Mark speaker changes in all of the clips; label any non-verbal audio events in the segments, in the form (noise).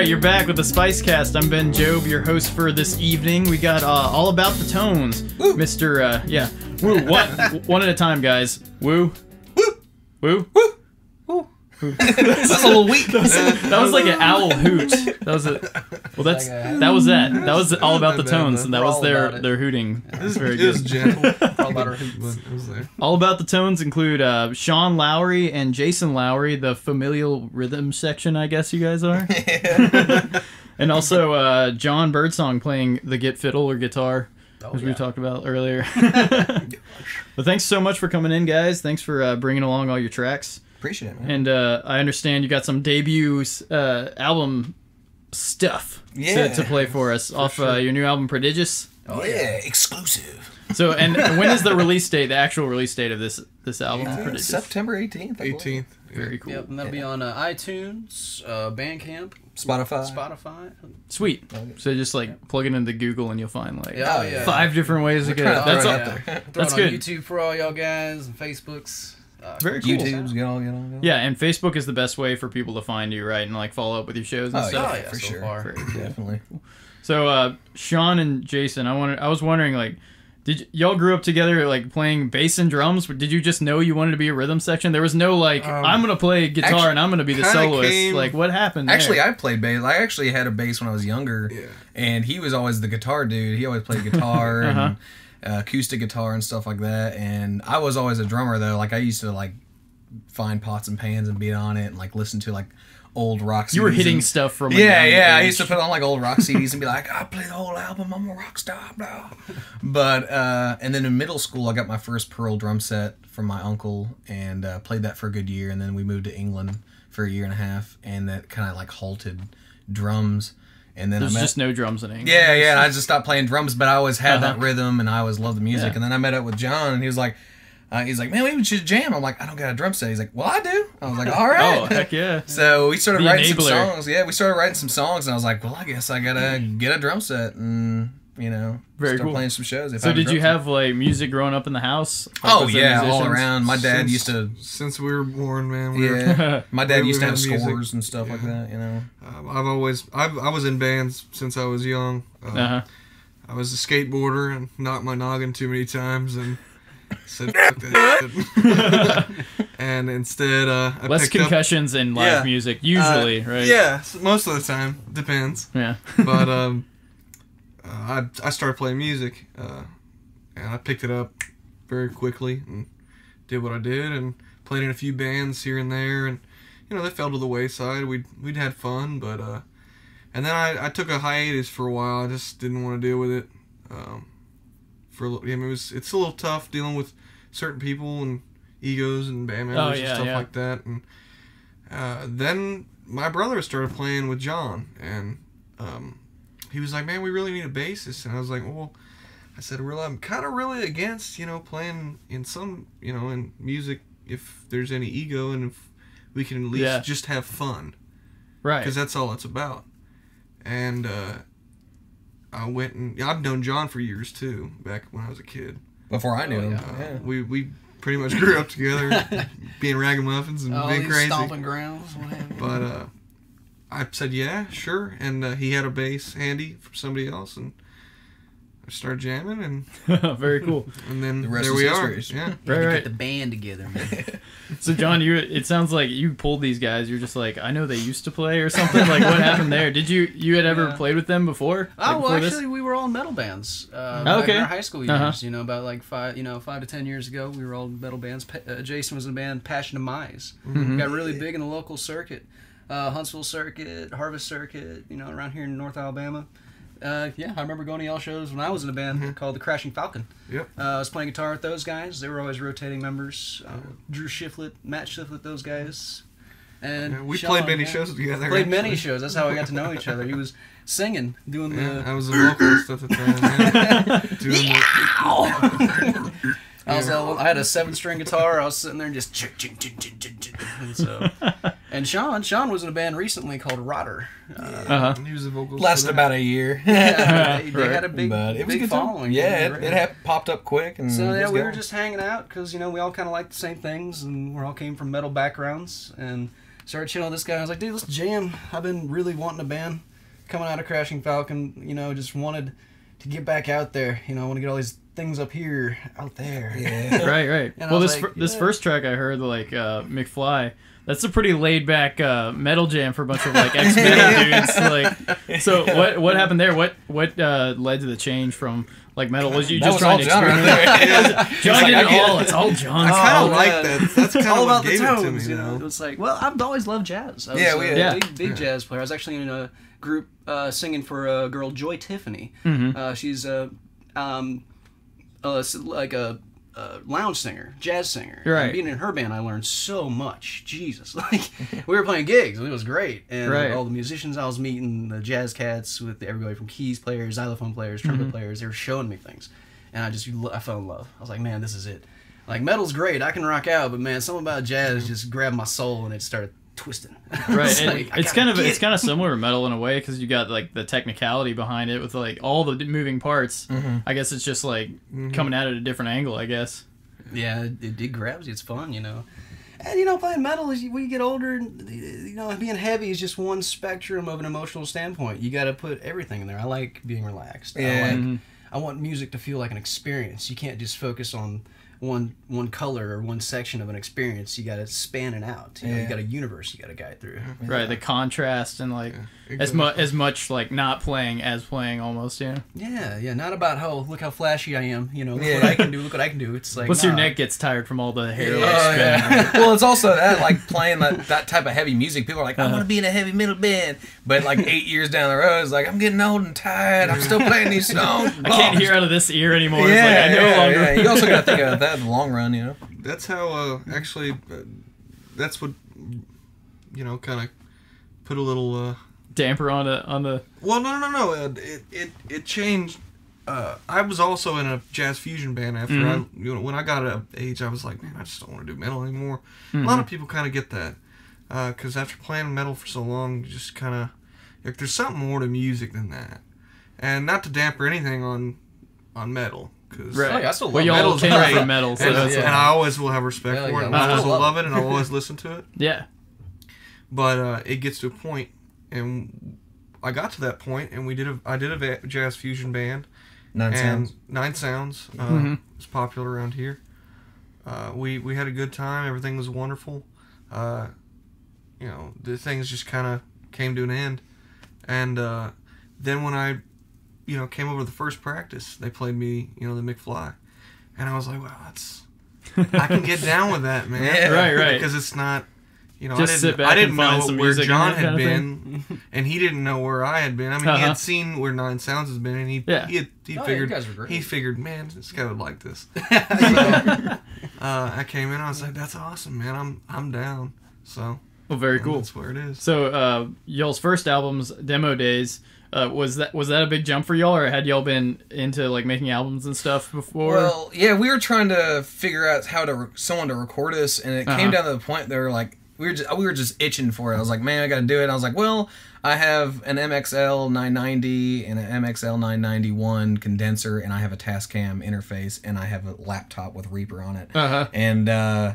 Speaker 1: right, you're back with the Spice Cast. I'm Ben Job, your host for this evening. We got uh, all about the tones, Mr. Uh, yeah, woo. One, (laughs) one at a time, guys. Woo. Woo, woo, woo.
Speaker 2: That's a little weak.
Speaker 1: That was like an owl hoot. That was it. Well, that's that was that. That was all about the tones, and that was their their hooting.
Speaker 3: It was,
Speaker 1: Very good.
Speaker 3: gentle, (laughs)
Speaker 2: All about our hoots.
Speaker 3: it was there.
Speaker 1: All about the tones include uh, Sean Lowery and Jason Lowery, the familial rhythm section, I guess you guys are. (laughs) and also uh, John Birdsong playing the git fiddle or guitar,
Speaker 2: Oh,
Speaker 1: as we
Speaker 2: yeah.
Speaker 1: talked about earlier. (laughs) but thanks so much for coming in, guys. Thanks for uh, bringing along all your tracks.
Speaker 2: Appreciate it, man.
Speaker 1: And uh, I understand you got some debut uh, album stuff
Speaker 2: Yeah.
Speaker 1: to, to play for us off uh, your new album, Prodigious.
Speaker 2: Oh yeah, exclusive.
Speaker 1: So, and (laughs) when is the release date, the actual release date of this this album,
Speaker 2: Uh,
Speaker 1: Prodigious?
Speaker 2: September 18th. I
Speaker 3: 18th.
Speaker 1: Very cool.
Speaker 4: Yep, and that'll be on uh, iTunes, uh, Bandcamp,
Speaker 2: Spotify.
Speaker 4: Spotify.
Speaker 1: Sweet. So just like plug it into Google and you'll find like
Speaker 4: Yeah,
Speaker 2: Oh,
Speaker 4: yeah.
Speaker 1: five different ways to get it. That's
Speaker 2: throw
Speaker 1: all.
Speaker 2: it out there.
Speaker 4: Throw
Speaker 1: That's
Speaker 4: it on
Speaker 1: good.
Speaker 4: YouTube for all y'all guys and Facebooks. Uh,
Speaker 1: Very cool.
Speaker 2: YouTube's get all, get all, get all.
Speaker 1: Yeah, and Facebook is the best way for people to find you, right? And like follow up with your shows and
Speaker 2: Oh,
Speaker 1: stuff.
Speaker 4: Oh yeah,
Speaker 2: for
Speaker 4: so
Speaker 2: sure.
Speaker 4: far.
Speaker 1: Very.
Speaker 2: Definitely.
Speaker 1: So uh Sean and Jason, I wanted I was wondering like did y- y'all grew up together like playing bass and drums? Did you just know you wanted to be a rhythm section? There was no like
Speaker 3: Um,
Speaker 1: I'm gonna play guitar
Speaker 2: actually,
Speaker 1: and I'm gonna be the soloist.
Speaker 3: came-
Speaker 1: like what happened?
Speaker 2: Actually,
Speaker 1: there?
Speaker 2: I played bass. I actually had a bass when I was younger,
Speaker 3: Yeah.
Speaker 2: and he was always the guitar dude. He always played guitar (laughs)
Speaker 1: Uh-huh.
Speaker 2: and acoustic guitar and stuff like that. And I was always a drummer though. Like I used to like find pots and pans and beat on it and like listen to like old rock. CDs
Speaker 1: you were hitting
Speaker 2: and-
Speaker 1: stuff from
Speaker 2: Yeah, yeah. I used to put on like old rock (laughs) CDs and be like, I play the whole album. I'm a rock star, blah. But uh, and then in middle school, I got my first Pearl drum set from my uncle and uh, played that for a good year. And then we moved to England for a year and a half, and that kind of like halted drums. And then
Speaker 1: There's
Speaker 2: I met,
Speaker 1: just no drums in English.
Speaker 2: yeah, yeah. I (laughs) just stopped playing drums, but I always had that
Speaker 1: Uh-huh.
Speaker 2: rhythm, and I always loved the music.
Speaker 1: Yeah.
Speaker 2: And then I met up with John, and he was like. Uh, he's like, man, we should jam. I'm like, I don't got a drum set. He's like, well, I do. I was like, (laughs) all right.
Speaker 1: Oh heck yeah. (laughs)
Speaker 2: So we started
Speaker 1: The
Speaker 2: writing some songs. Yeah, we started writing some songs, and I was like, well, I guess I gotta get a drum set and you know
Speaker 1: Very
Speaker 2: start
Speaker 1: cool.
Speaker 2: playing some shows. if I
Speaker 1: So did you
Speaker 2: set.
Speaker 1: have like music growing up in the house? Like,
Speaker 2: Oh yeah, all around. My dad
Speaker 3: Since-
Speaker 2: used to.
Speaker 3: Since we were born, man. We Were,
Speaker 2: Yeah, (laughs) my dad
Speaker 3: we
Speaker 2: used to have
Speaker 3: music.
Speaker 2: scores and stuff like that. You know.
Speaker 3: uh, I've always, I've, I was in bands since I was young. Uh,
Speaker 1: Uh-huh.
Speaker 3: I was a skateboarder and knocked my noggin too many times and said that (laughs) (laughs) and instead, uh, I
Speaker 1: Less
Speaker 3: picked up.
Speaker 1: concussions in live
Speaker 3: Yeah.
Speaker 1: music, usually,
Speaker 3: uh,
Speaker 1: right?
Speaker 3: Yeah, most of the time depends.
Speaker 1: Yeah.
Speaker 3: But um, I I started playing music, uh, and I picked it up very quickly and did what I did and played in a few bands here and there and you know they fell to the wayside. We'd we'd had fun, but uh, and then I, I took a hiatus for a while. I just didn't want to deal with it. Um, for a little, I mean, it was it's a little tough dealing with certain people and egos and band members
Speaker 1: Oh,
Speaker 3: and stuff
Speaker 1: yeah.
Speaker 3: like that. And uh, then my brother started playing with John, and um, he was like, "Man, we really need a bassist." And I was like, "Well," I said, "Well, I'm kind of really against you know playing in some you know in music if there's any ego and if we can at least
Speaker 1: Yeah.
Speaker 3: just have fun
Speaker 1: Right.
Speaker 3: because that's all it's about." And uh, I went and I've known John for years too, back when I was a kid.
Speaker 2: Before I knew
Speaker 4: Oh,
Speaker 2: him.
Speaker 3: Uh,
Speaker 2: Yeah.
Speaker 3: We we pretty much grew up together, (laughs) being ragamuffins and
Speaker 4: All
Speaker 3: being
Speaker 4: these
Speaker 3: crazy.
Speaker 4: stomping grounds. What have you.
Speaker 3: But uh, I said, yeah, sure. And uh, he had a bass handy from somebody else, and I started jamming, and, (laughs)
Speaker 1: Very cool.
Speaker 3: and then
Speaker 2: The rest
Speaker 3: there
Speaker 2: is
Speaker 3: we are. Yeah.
Speaker 1: Right, right.
Speaker 4: Get the band together, man. (laughs)
Speaker 1: So John, you it sounds like you pulled these guys. You're just like, I know they used to play or something. Like what happened there? Did you you had ever
Speaker 4: Yeah.
Speaker 1: played with them before?
Speaker 4: Oh
Speaker 1: Like,
Speaker 4: well,
Speaker 1: before this?
Speaker 4: actually, we were all in metal bands. Uh,
Speaker 1: Oh, okay.
Speaker 4: In our high school years,
Speaker 1: Uh-huh.
Speaker 4: you know, about like five, you know, five to ten years ago, we were all in metal bands. Pa- uh, Jason was in a band, Passion Demise.
Speaker 1: Mm-hmm.
Speaker 4: Got really big in the local circuit, uh, Huntsville circuit, Harvest circuit. You know, around here in North Alabama. Uh, yeah, I remember going to y'all shows when I was in a band called the Crashing Falcon.
Speaker 3: Yep.
Speaker 4: Uh, I was playing guitar with those guys. They were always rotating members. Uh, Drew Shiflett, Matt Shiflett, those guys. And
Speaker 3: Yeah, we
Speaker 4: Sean,
Speaker 3: played many
Speaker 4: yeah.
Speaker 3: shows together.
Speaker 4: Played many shows. That's how we got to know each other. He was singing, doing
Speaker 3: Yeah,
Speaker 4: the
Speaker 3: I was a vocalist at the time. Yeah. (laughs) Doing the- (laughs)
Speaker 4: I was uh, I had a seven string guitar. I was sitting there and just ching, ching, ching, ching, ching, ching. and so (laughs) and Sean Sean was in a band recently called Rotter. Uh,
Speaker 1: Uh-huh.
Speaker 3: He was a vocalist.
Speaker 2: Lasted about a year. (laughs)
Speaker 4: yeah, (laughs) they, they
Speaker 1: Right.
Speaker 4: had a big
Speaker 2: but it was a
Speaker 4: big
Speaker 2: good time.
Speaker 4: following.
Speaker 2: Yeah, it, it had popped up quick and
Speaker 4: So yeah,
Speaker 2: was
Speaker 4: we were just hanging out because you know we all kind of liked the same things and we all came from metal backgrounds and started chilling with this guy. I was like, dude, let's jam. I've been really wanting a band. Coming out of Crashing Falcon, you know, just wanted to get back out there. You know, I want to get all these things up here, out there.
Speaker 2: Yeah. (laughs)
Speaker 1: right, right.
Speaker 4: And
Speaker 1: well, this
Speaker 4: like,
Speaker 1: fir- this
Speaker 4: yeah.
Speaker 1: first track I heard, like uh, McFly, that's a pretty laid back uh, metal jam for a bunch of like ex metal (laughs) dudes. Like, so what what happened there? What what uh, led to the change from like metal? Was you
Speaker 2: That
Speaker 1: just
Speaker 2: was
Speaker 1: trying
Speaker 2: all
Speaker 1: to (laughs)
Speaker 2: John right
Speaker 1: experiment? John
Speaker 2: like,
Speaker 1: did it all. It's all John's
Speaker 3: I kind
Speaker 1: fault.
Speaker 3: of like
Speaker 4: yeah.
Speaker 3: that. That's kind
Speaker 4: all
Speaker 3: of
Speaker 4: about
Speaker 3: what
Speaker 4: the
Speaker 3: gave it to
Speaker 4: tones,
Speaker 3: me,
Speaker 4: you
Speaker 3: you
Speaker 4: know.
Speaker 3: know.
Speaker 4: It's like, well, I've always loved jazz. I was
Speaker 2: Yeah,
Speaker 4: a
Speaker 2: we-
Speaker 1: Yeah.
Speaker 4: big, big jazz player. I was actually in a group uh, singing for a girl, Joy Tiffany.
Speaker 1: Mhm.
Speaker 4: Uh, she's a, um, s- like a, a lounge singer, jazz singer.
Speaker 1: Right.
Speaker 4: And being in her band, I learned so much. Jesus, (laughs) like we were playing gigs, and it was great. And
Speaker 1: Right.
Speaker 4: all the musicians I was meeting, the jazz cats with everybody from keys players, xylophone players, trumpet
Speaker 1: Mm-hmm.
Speaker 4: players, they were showing me things, and I just I fell in love. I was like, man, this is it. Like metal's great, I can rock out, but man, something about jazz just grabbed my soul and it started twisting. (laughs)
Speaker 1: Right,
Speaker 4: it's like, I
Speaker 1: kind of
Speaker 4: get
Speaker 1: it's
Speaker 4: it.
Speaker 1: kind of (laughs) similar to metal in a way because you got like the technicality behind it with like all the moving parts.
Speaker 2: Mm-hmm.
Speaker 1: I guess it's just like coming at it at a different angle. I guess.
Speaker 4: yeah, it, it, it grabs you. It's fun, you know. And you know, playing metal is when you get older, you know, being heavy is just one spectrum of an emotional standpoint. You got to put everything in there. I like being relaxed. I like.
Speaker 1: Mm-hmm.
Speaker 4: I want music to feel like an experience. You can't just focus on one one color or one section of an experience. You got to span it out. You, know, you got a universe you got to guide through.
Speaker 1: Right, the contrast and like as much as much like not playing as playing almost. Yeah.
Speaker 4: Yeah, yeah. Not about how look how flashy I am. You know, look
Speaker 2: Yeah.
Speaker 4: what I can do. Look what I can do. It's like
Speaker 1: Plus, your neck gets tired from all the hair.
Speaker 2: Oh,
Speaker 1: like, spinning.
Speaker 2: yeah. (laughs) well, it's also that like playing that, that type of heavy music. People are like, I
Speaker 1: Uh-huh.
Speaker 2: want to be in a heavy metal band, but like eight years down the road, it's like I'm getting old and tired. I'm still playing these (laughs) songs.
Speaker 1: I can't hear out of this ear anymore.
Speaker 2: Yeah,
Speaker 1: it's like I no
Speaker 2: yeah,
Speaker 1: longer.
Speaker 2: yeah. You also got to think about that in the long run, you know.
Speaker 3: That's how uh, actually. Uh, that's what you know. Kind of put a little. Uh,
Speaker 1: damper on the on the.
Speaker 3: well, no, no, no. Uh, it it it changed. Uh, I was also in a jazz fusion band after I, you know, when I got of age, I was like, man, I just don't want to do metal anymore. A lot of people kind of get that because after playing metal for so long, you just kind of like there's something more to music than that, and not to damper anything on on metal because
Speaker 1: Right.
Speaker 4: I still
Speaker 1: well,
Speaker 4: love
Speaker 1: y'all
Speaker 3: metal's
Speaker 1: came
Speaker 3: great.
Speaker 1: from metal, so
Speaker 3: and,
Speaker 1: that's
Speaker 3: and I always will have respect
Speaker 4: Hell
Speaker 3: for
Speaker 4: yeah.
Speaker 3: it. and I always will love it, and I'll always (laughs) listen to it.
Speaker 1: yeah.
Speaker 3: But uh, it gets to a point, and I got to that point, and we did a I did a jazz fusion band,
Speaker 2: Nine
Speaker 3: and
Speaker 2: sounds.
Speaker 3: Nine Sounds uh,
Speaker 1: Mhm.
Speaker 3: was popular around here. Uh, we we had a good time. Everything was wonderful. Uh, you know, the things just kind of came to an end, and uh, then when I, you know, came over to the first practice, they played me, you know, the McFly, and I was like, wow, that's I can get down with that, man. (laughs)
Speaker 2: Yeah.
Speaker 1: Right, right.
Speaker 3: Because it's not. You know,
Speaker 1: Just
Speaker 3: I didn't, I didn't know where John had been, and he didn't know where I had been. I mean, he
Speaker 1: Uh-huh.
Speaker 3: had seen where Nine Sounds has been, and he
Speaker 1: Yeah.
Speaker 3: he, had, he
Speaker 4: Oh, yeah,
Speaker 3: figured
Speaker 4: you guys were great.
Speaker 3: he figured, man, this guy would like this. (laughs) so, uh, I came in, I was like, that's awesome, man. I'm I'm down. So
Speaker 1: Well, very cool.
Speaker 3: That's where it is.
Speaker 1: So, uh, y'all's first albums, demo daze, uh, was that was that a big jump for y'all, or had y'all been into like making albums and stuff before?
Speaker 2: Well, yeah, we were trying to figure out how to re- someone to record us, and it came
Speaker 1: Uh-huh.
Speaker 2: down to the point they were like, we were just we were just itching for it. I was like, man, I got to do it. I was like, well, I have an MXL 990 and an MXL 991 condenser, and I have a Tascam interface, and I have a laptop with Reaper on it,
Speaker 1: uh-huh.
Speaker 2: and. uh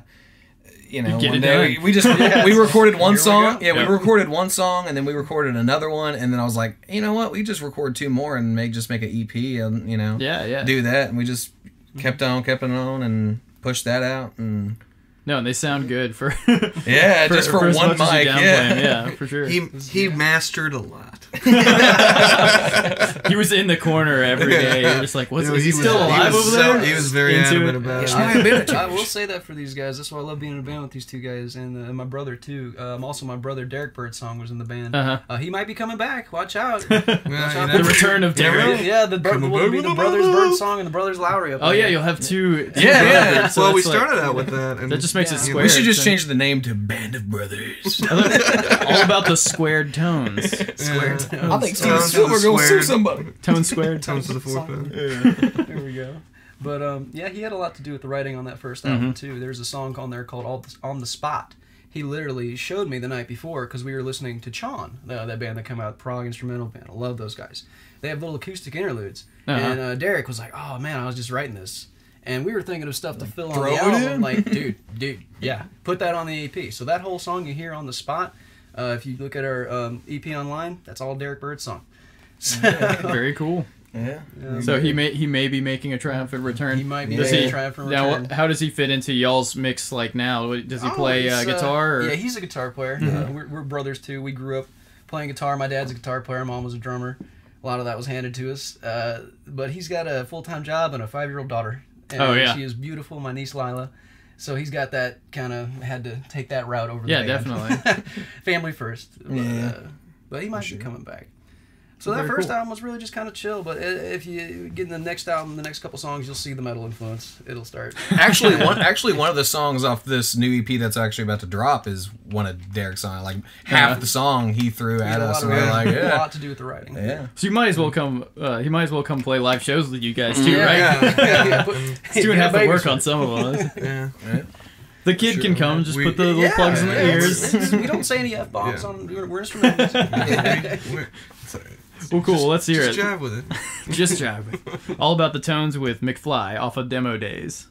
Speaker 2: you know, one day we, we just (laughs) we recorded one
Speaker 4: Here
Speaker 2: song.
Speaker 4: go.
Speaker 2: Yeah,
Speaker 1: Yep.
Speaker 2: we recorded one song, and then we recorded another one, and then I was like, you know what? We just record two more and make just make an EP, and you know,
Speaker 1: Yeah, yeah.
Speaker 2: do that, and we just kept on, kept on, and pushed that out, and
Speaker 1: No, and they sound good for (laughs)
Speaker 2: yeah, just for,
Speaker 1: as
Speaker 2: one
Speaker 1: much as you
Speaker 2: mic,
Speaker 1: downplay
Speaker 2: yeah.
Speaker 1: 'em, yeah, for sure.
Speaker 3: He he mastered a lot. (laughs)
Speaker 1: he was in the corner every day. You're just like, what's
Speaker 3: You
Speaker 1: is he,
Speaker 3: was-
Speaker 1: still alive
Speaker 3: was
Speaker 1: over
Speaker 3: so-
Speaker 1: there?
Speaker 3: He was very
Speaker 1: Into
Speaker 3: adamant
Speaker 1: it?
Speaker 3: about it.
Speaker 4: I, (laughs) I will say that for these guys. That's why I love being in a band with these two guys and, uh, my brother too. Um, also, my brother Derek Birdsong was in the band.
Speaker 1: Uh-huh.
Speaker 4: Uh, he might be coming back. Watch out.
Speaker 3: Yeah,
Speaker 4: out
Speaker 1: The return of Derek.
Speaker 3: know.
Speaker 4: yeah, the, bro-
Speaker 3: Come
Speaker 4: the
Speaker 3: on,
Speaker 4: will be the brothers
Speaker 3: baby.
Speaker 4: Birdsong and the brothers Lowery. Up
Speaker 1: Oh
Speaker 4: there.
Speaker 1: yeah, you'll have two. two
Speaker 2: Yeah, yeah.
Speaker 1: so
Speaker 3: well, we started out with that, and
Speaker 1: that just makes it square.
Speaker 2: We should just
Speaker 1: so-
Speaker 2: change the name to Band of Brothers. (laughs)
Speaker 1: all about the squared tones. (laughs)
Speaker 3: Square
Speaker 2: I think
Speaker 3: Tones
Speaker 2: Steven Spielberg gonna sue
Speaker 3: squared.
Speaker 2: somebody.
Speaker 1: Tone squared.
Speaker 3: Tones to the fourth.
Speaker 4: Song. (laughs) there we go. But um, yeah, he had a lot to do with the writing on that first album too. There's a song on there called "All the, On the Spot." He literally showed me the night before because we were listening to Chon, uh, that band that came out, prog instrumental band. I love those guys. They have little acoustic interludes,
Speaker 1: Uh-huh.
Speaker 4: and uh, Derek was like, "Oh man, I was just writing this." And we were thinking of stuff to fill on the album.
Speaker 2: in?
Speaker 4: Like, (laughs) dude, dude, yeah, put that on the EP. So that whole song you hear on the spot, uh, if you look at our um, EP online, that's all Derek Birdsong. So, (laughs)
Speaker 1: Very cool.
Speaker 2: Yeah.
Speaker 1: So he may he may be making a triumphant return.
Speaker 4: he might be
Speaker 1: Does
Speaker 4: making
Speaker 1: he-
Speaker 4: a triumphant return.
Speaker 1: wh- how does he fit into y'all's mix like now? Does he
Speaker 4: Oh,
Speaker 1: play uh, guitar? Or?
Speaker 4: Yeah, he's a guitar player. Uh, we're, we're brothers too. We grew up playing guitar. My dad's a guitar player. Mom was a drummer. A lot of that was handed to us. Uh, but he's got a full time job and a five year old daughter. And
Speaker 1: Oh, yeah.
Speaker 4: She is beautiful, my niece Lila. So he's got that kind of had to take that route over. the
Speaker 1: Yeah,
Speaker 4: band.
Speaker 1: definitely. (laughs)
Speaker 4: Family first. But, uh, but he might
Speaker 2: sure.
Speaker 4: be coming back. So that
Speaker 1: Very
Speaker 4: first
Speaker 1: cool.
Speaker 4: album was really just kind of chill, but if you get in the next album, the next couple songs, you'll see the metal influence. It'll start. (laughs)
Speaker 2: actually (laughs) one actually one of the songs off this new EP that's actually about to drop is one of Derek's songs. Like half
Speaker 1: Yeah.
Speaker 2: the song he threw at us, and
Speaker 4: of,
Speaker 2: we were like, yeah. (laughs)
Speaker 4: a lot to do with the writing.
Speaker 2: yeah.
Speaker 1: So you might as well come. Uh, he might as well come play live shows with you guys too,
Speaker 4: Yeah.
Speaker 1: right?
Speaker 3: Yeah.
Speaker 4: yeah, put-
Speaker 1: He's doing half the work on some of us.
Speaker 3: Yeah.
Speaker 1: The kid can
Speaker 3: Sure.
Speaker 1: come, just
Speaker 3: We-
Speaker 1: put the little
Speaker 4: Yeah,
Speaker 1: plugs in the
Speaker 4: yeah,
Speaker 1: ears.
Speaker 4: it's- it's- we don't say any f bombs
Speaker 3: Yeah.
Speaker 4: on. We're, we're instrumentals.
Speaker 1: Well, cool. let's hear
Speaker 3: just
Speaker 1: it.
Speaker 3: Just jive with it. (laughs)
Speaker 1: Just jive. All about the tones with McFly off of Demo Daze.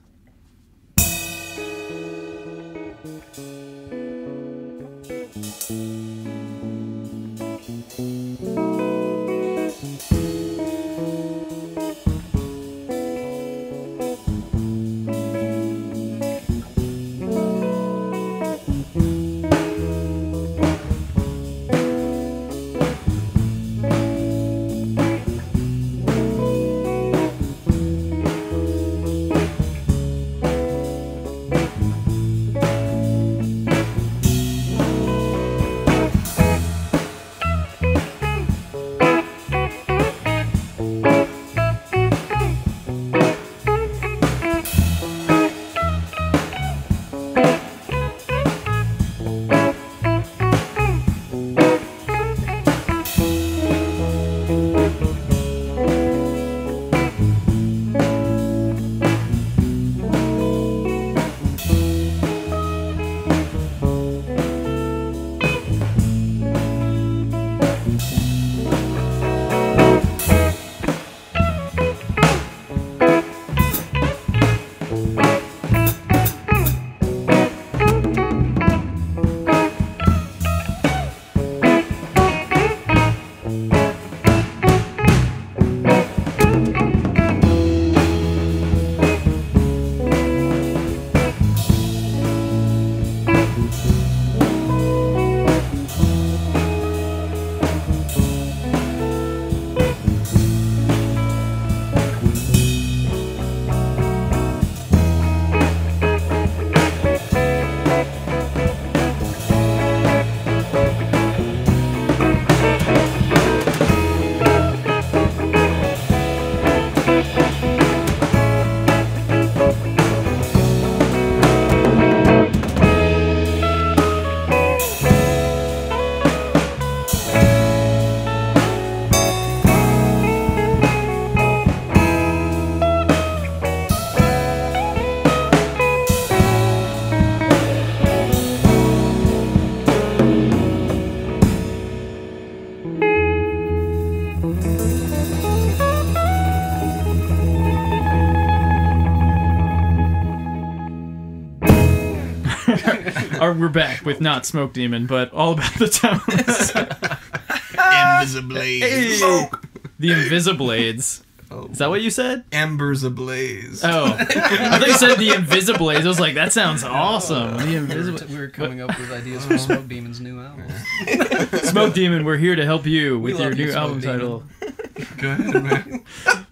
Speaker 1: Uh, we're back with not Smoke Demon, but all about the tones. (laughs)
Speaker 3: Invisibly.
Speaker 1: the Invisiblades.
Speaker 3: Oh.
Speaker 1: Is that what you said?
Speaker 3: Embers ablaze.
Speaker 1: Oh, (laughs) I thought you said the Invisiblades. I was like, that sounds awesome. The
Speaker 4: we, were,
Speaker 1: Invisible
Speaker 4: we were coming up with ideas for (laughs) Smoke Demon's new album.
Speaker 1: Smoke Demon. We're here to help you with
Speaker 4: We
Speaker 1: your
Speaker 4: love you,
Speaker 1: new
Speaker 4: Smoke
Speaker 1: album
Speaker 4: Demon.
Speaker 1: title.
Speaker 3: Go ahead, man.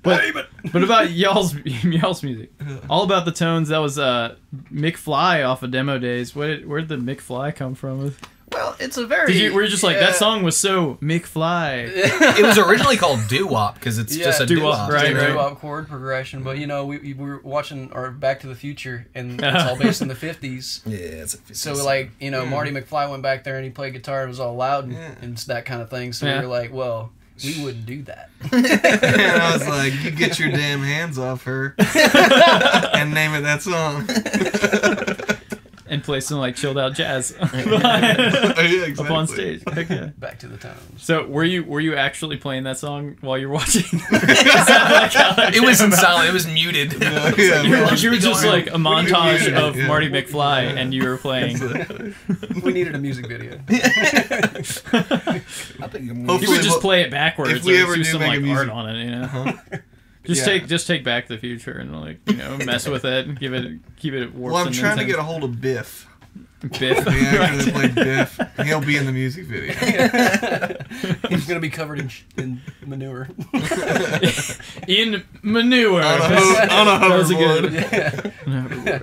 Speaker 1: But but about y'all's (laughs) y'all's music, all about the tones. That was uh McFly off of Demo Daze. Where did where did the McFly come from?
Speaker 4: Well, it's a very.
Speaker 1: Did you were you just like that song was so McFly? (laughs)
Speaker 2: It was originally called doo wop because it's
Speaker 4: Yeah,
Speaker 2: just a doo
Speaker 1: doo-wop,
Speaker 2: wop.
Speaker 1: right,
Speaker 4: Right,
Speaker 1: right.
Speaker 4: chord progression, but you know we, we were watching our Back to the Future, and it's all based in the fifties. (laughs)
Speaker 2: Yeah, it's a,
Speaker 4: So like you know Marty McFly went back there and he played guitar. It was all loud and,
Speaker 3: Yeah.
Speaker 4: and that kind of thing. So
Speaker 1: Yeah.
Speaker 4: we were like, well, we wouldn't do that. (laughs) (laughs)
Speaker 3: and I was like, you get your damn hands off her (laughs) and name it that song.
Speaker 1: And and play some like chilled out jazz (laughs) (laughs)
Speaker 3: exactly. (laughs)
Speaker 1: up on stage. Heck.
Speaker 4: Back to the towns.
Speaker 1: So were you were you actually playing that song while you were watching? Like
Speaker 2: It was
Speaker 1: came
Speaker 2: in silent. It was muted.
Speaker 3: Yeah, yeah,
Speaker 1: You were, you were just like a montage
Speaker 3: Yeah,
Speaker 1: of. Marty McFly, and you were playing.
Speaker 4: We needed a music video.
Speaker 2: I think
Speaker 1: You
Speaker 3: Hopefully-
Speaker 1: could just play it backwards.
Speaker 3: if we ever
Speaker 1: do
Speaker 3: do
Speaker 1: some
Speaker 3: make a
Speaker 1: like
Speaker 3: music-
Speaker 1: art on it, you know.
Speaker 3: Huh?
Speaker 1: Just
Speaker 3: Yeah.
Speaker 1: take just take Back to the Future and like you know mess with it, and give it keep it warped.
Speaker 3: Well, I'm trying to get a hold of Biff,
Speaker 1: Biff.
Speaker 3: the actor that played Biff. He'll be in the music video. (laughs)
Speaker 4: He's gonna be covered in, sh- in manure. (laughs)
Speaker 1: in manure.
Speaker 3: On a, ho- on a (laughs)
Speaker 1: That was a
Speaker 3: hoverboard.
Speaker 4: yeah.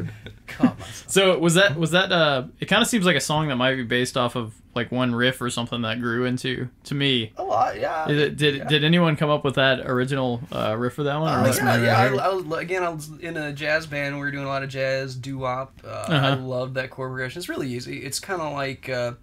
Speaker 4: Caught myself. (laughs)
Speaker 1: So was that was that uh? It kind of seems like a song that might be based off of like one riff or something that grew into to me.
Speaker 4: A lot, yeah.
Speaker 1: Is it, did
Speaker 4: Yeah.
Speaker 1: did anyone come up with that original uh, riff for that one?
Speaker 4: Uh,
Speaker 1: what?
Speaker 4: yeah, yeah. I. I was, again, I was in a jazz band. We were doing a lot of jazz, doo wop. Uh, I
Speaker 1: Uh-huh.
Speaker 4: love that chord progression. It's really easy. It's kind of like uh,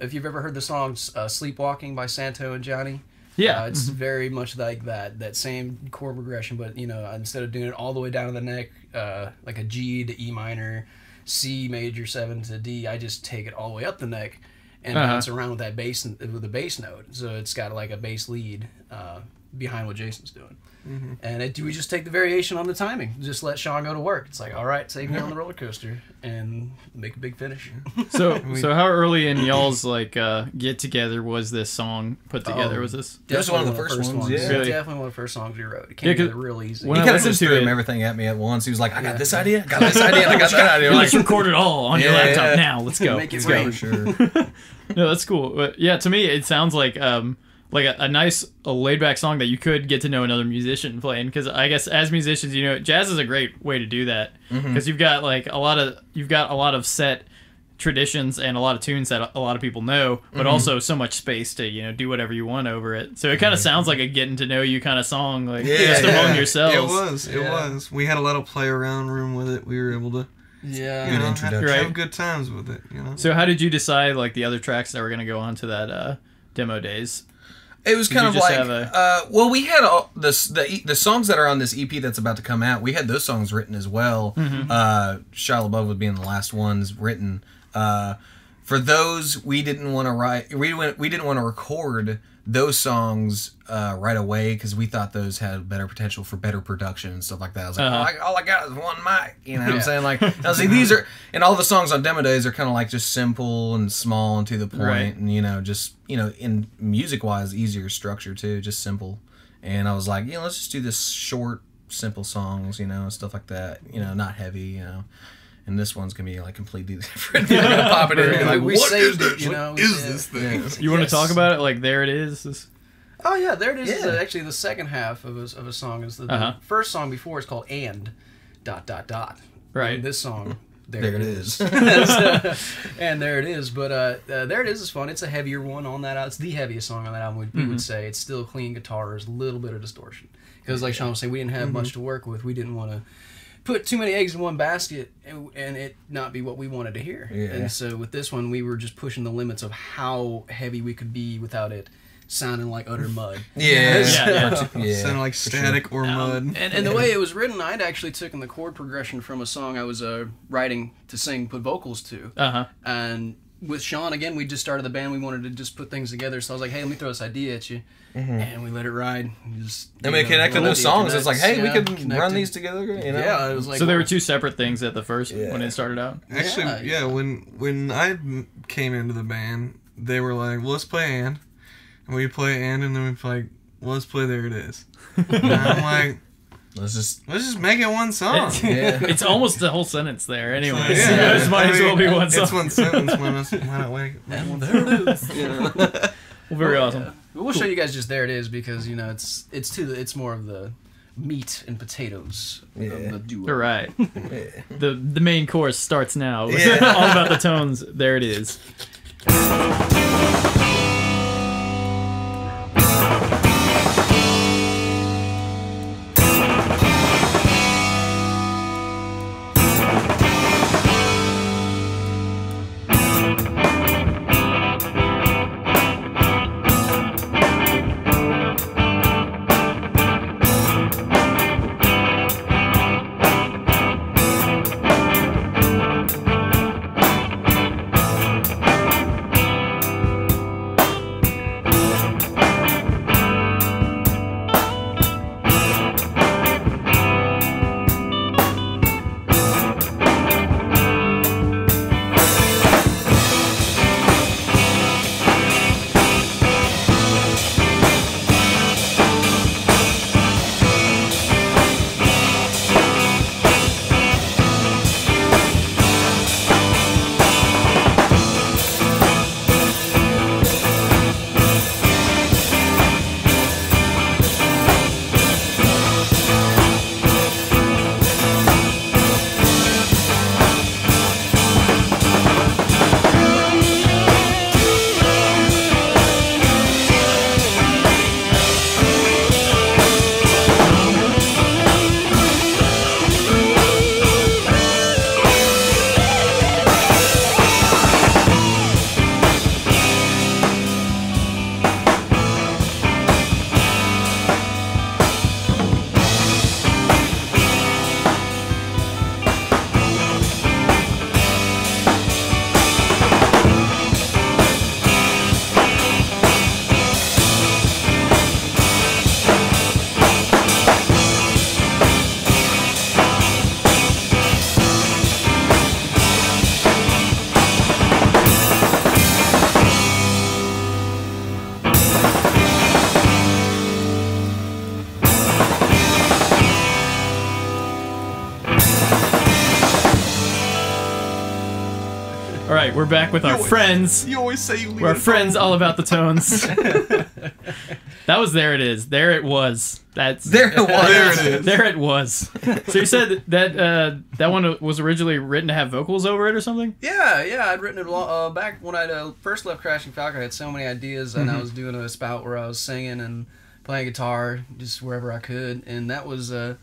Speaker 4: if you've ever heard the song uh, "Sleepwalking" by Santo and Johnny.
Speaker 1: Yeah,
Speaker 4: Uh, it's very much like that. That same chord progression, but you know, instead of doing it all the way down to the neck, uh, like a G to E minor, C major seven to D, I just take it all the way up the neck and
Speaker 1: Uh-huh.
Speaker 4: bounce around with that bass with a bass note. So it's got like a bass lead uh, behind what Jason's doing.
Speaker 3: Mm-hmm.
Speaker 4: And it, do we just take the variation on the timing. Just let Sean go to work. It's like, all right, take me on the (laughs) roller coaster and make a big finish. (laughs)
Speaker 1: So (laughs) so how early in y'all's like uh, get together was this song put together?
Speaker 4: Oh.
Speaker 1: was this?
Speaker 2: That was one of the
Speaker 4: Definitely
Speaker 2: first ones, yeah.
Speaker 1: Really?
Speaker 4: Definitely one of the first songs we wrote. It
Speaker 1: Yeah,
Speaker 4: came
Speaker 1: 'cause
Speaker 4: together real easy.
Speaker 1: when
Speaker 2: He
Speaker 1: I
Speaker 2: kind of
Speaker 1: listened
Speaker 2: just
Speaker 1: to
Speaker 2: threw
Speaker 1: it-
Speaker 2: everything at me at once. He was like, "I got
Speaker 4: Yeah.
Speaker 2: this idea, got this idea, I got that idea." I'm
Speaker 1: Let's
Speaker 2: like,
Speaker 1: record it all on your laptop
Speaker 2: yeah.
Speaker 1: now. Let's go.
Speaker 4: Make it
Speaker 1: Let's go.
Speaker 2: for sure.
Speaker 1: No, that's cool. But yeah, to me, it sounds like um like a, a nice, a laid back song that you could get to know another musician playing. Because I guess as musicians, you know, jazz is a great way to do that mm-hmm. because you've got like a lot of you've got a lot of set traditions and a lot of tunes that a lot of people know, but mm-hmm. also so much space to you know do whatever you want over it. So it kind of mm-hmm. sounds like a getting to know you kind of song, like
Speaker 2: Yeah,
Speaker 1: just
Speaker 2: yeah.
Speaker 1: among yourselves.
Speaker 3: It was. It
Speaker 4: Yeah.
Speaker 3: was. We had a lot of play around room with it. We were able to,
Speaker 4: Yeah.
Speaker 3: you know, have.
Speaker 1: Right.
Speaker 3: have good times with it. You know.
Speaker 1: So how did you decide like the other tracks that were gonna go on to that uh, demo daze?
Speaker 2: It was kind of like,
Speaker 1: a-
Speaker 2: uh, well, we had all this the the songs that are on this EP that's about to come out. We had those songs written as well.
Speaker 1: Mm-hmm.
Speaker 2: Uh, Shia LaBeouf would being the last ones written. Uh, for those, we didn't want to write. We went, we didn't want to record those songs uh, right away because we thought those had better potential for better production and stuff like that. I was like,
Speaker 1: Uh-huh.
Speaker 2: all, I, all I got is one mic. You know what
Speaker 1: Yeah.
Speaker 2: I'm saying? Like, I was like, (laughs) these are, and all the songs on demo daze are kind of like just simple and small and to the point,
Speaker 1: Right.
Speaker 2: and you know, just you know, in music wise, easier structure too, just simple. And I was like, you know, let's just do this short, simple songs, you know, and stuff like that. You know, not heavy, you know. And this one's gonna be like completely (laughs) different. You're gonna pop it in, and you're like, (laughs)
Speaker 4: we
Speaker 2: what
Speaker 4: saved
Speaker 2: is
Speaker 4: it, you know.
Speaker 3: What is
Speaker 4: yeah.
Speaker 3: this thing?
Speaker 1: You want to talk about it? Like there it is. This-
Speaker 4: Oh yeah, there it is.
Speaker 2: Yeah.
Speaker 4: actually the second half of a, of a song. Is the, the
Speaker 1: Uh-huh.
Speaker 4: first song before is called "And," dot dot dot.
Speaker 1: Right.
Speaker 4: And this song. There,
Speaker 2: There
Speaker 4: it
Speaker 2: it
Speaker 4: is.
Speaker 2: is. (laughs)
Speaker 4: and there it is. But uh, uh, there it is is fun. It's a heavier one on that. al- It's the heaviest song on that album. We, we
Speaker 1: Mm-hmm.
Speaker 4: would say it's still clean guitars, a little bit of distortion. Because like Sean was saying, we didn't have
Speaker 1: Mm-hmm.
Speaker 4: much to work with. We didn't want to put too many eggs in one basket and, and it not be what we wanted to hear.
Speaker 2: Yeah.
Speaker 4: And so with this one, we were just pushing the limits of how heavy we could be without it sounding like utter mud. (laughs)
Speaker 2: yeah,
Speaker 1: Yeah, yeah.
Speaker 2: yeah. (laughs)
Speaker 3: Sounded like
Speaker 2: for sure.
Speaker 3: static or mud.
Speaker 4: And, and the way it was written, I'd actually taken the chord progression from a song I was uh, writing to sing, put vocals to.
Speaker 1: Uh huh.
Speaker 4: And with Sean, again, we just started the band. We wanted to just put things together. So I was like, hey, let me throw this idea at you. Mm-hmm. And we let it ride. We Just,
Speaker 2: And we
Speaker 4: know,
Speaker 2: connected those songs. It's like,
Speaker 4: connects,
Speaker 2: hey, we
Speaker 4: yeah,
Speaker 2: could run these together. You know?
Speaker 4: Yeah, it was like
Speaker 1: so there were two separate things at the first when it started out.
Speaker 3: Actually,
Speaker 4: Yeah,
Speaker 3: yeah,
Speaker 4: yeah.
Speaker 3: when when I m- came into the band, they were like, well, "Let's play and," and we play and, and then we play, well, "Let's play there it is." and I'm (laughs) like,
Speaker 2: Let's just.
Speaker 3: "Let's just make it one song."
Speaker 1: It's,
Speaker 2: Yeah. (laughs)
Speaker 1: it's almost the whole sentence there. anyway. (laughs)
Speaker 3: Yeah,
Speaker 1: it might
Speaker 3: I
Speaker 1: as well be
Speaker 3: mean,
Speaker 1: one song.
Speaker 3: It's one sentence. Why not, why not make it (laughs)
Speaker 4: And
Speaker 3: one
Speaker 4: there it is.
Speaker 3: Yeah.
Speaker 1: Well, very oh, awesome.
Speaker 4: Yeah. We'll show you guys just there it is because you know it's it's too it's more of the meat and potatoes
Speaker 2: Yeah.
Speaker 4: of the duo.
Speaker 1: All right.
Speaker 2: Yeah.
Speaker 1: The the main course starts now.
Speaker 2: Yeah.
Speaker 1: All about the tones. There it is. Right, we're back with our
Speaker 3: always-
Speaker 1: friends.
Speaker 3: You always say you leave
Speaker 1: We're our friends all about the tones. (laughs) that was there. It is. There it was. That's
Speaker 2: There it was.
Speaker 3: There it is.
Speaker 1: There it was. So you said that uh, that one was originally written to have vocals over it or something?
Speaker 4: Yeah, yeah, I'd written it lo- uh, back when I uh, first left Crashing Falcon. I had so many ideas, and I was doing a spout where I was singing and playing guitar just wherever I could, and that was uh,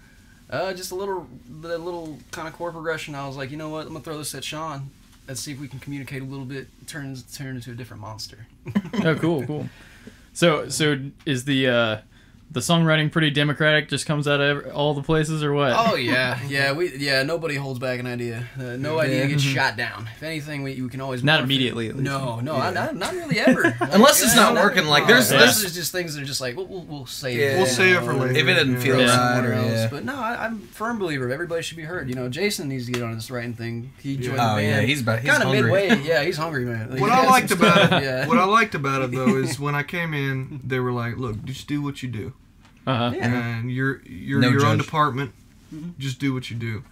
Speaker 4: uh, just a little, the little kind of chord progression. I was like, you know what, I'm gonna throw this at Sean. Let's see if we can communicate a little bit. Turns turn into a different monster.
Speaker 1: Oh, cool, cool. So so is the uh, the songwriting pretty democratic? Just comes out of every, all the places or what?
Speaker 4: Oh (laughs) yeah, yeah, we yeah. Nobody holds back an idea. Uh, no idea gets shot down. If anything, we, we can always
Speaker 1: Not immediately, at least.
Speaker 4: No, no, I- not, not really ever. (laughs)
Speaker 2: Unless it's not working, like, there's-
Speaker 4: unless
Speaker 1: there's-
Speaker 4: there's just things that are just like we'll we'll, we'll save
Speaker 2: Yeah.
Speaker 4: it.
Speaker 2: We'll
Speaker 3: save it for
Speaker 4: you
Speaker 3: later.
Speaker 2: If it doesn't
Speaker 3: Yeah.
Speaker 2: feel
Speaker 1: Yeah.
Speaker 2: right,
Speaker 4: somewhere
Speaker 2: or
Speaker 4: else.
Speaker 2: yeah.
Speaker 4: But no, I, I'm a firm believer. Everybody should be heard. You know, Jason needs to get on this writing thing. He joined
Speaker 2: Oh
Speaker 4: the
Speaker 2: yeah,
Speaker 4: band.
Speaker 2: he's about he's
Speaker 4: kind of midway. Yeah, he's hungry, man. (laughs)
Speaker 3: What I liked about it,
Speaker 4: yeah.
Speaker 3: what I liked about it though, is when I came in, they were like, "Look, just do what you do,
Speaker 1: Uh-huh.
Speaker 4: Yeah.
Speaker 3: and you're you're
Speaker 2: No
Speaker 3: your own department.
Speaker 4: Mm-hmm.
Speaker 3: Just do what you do."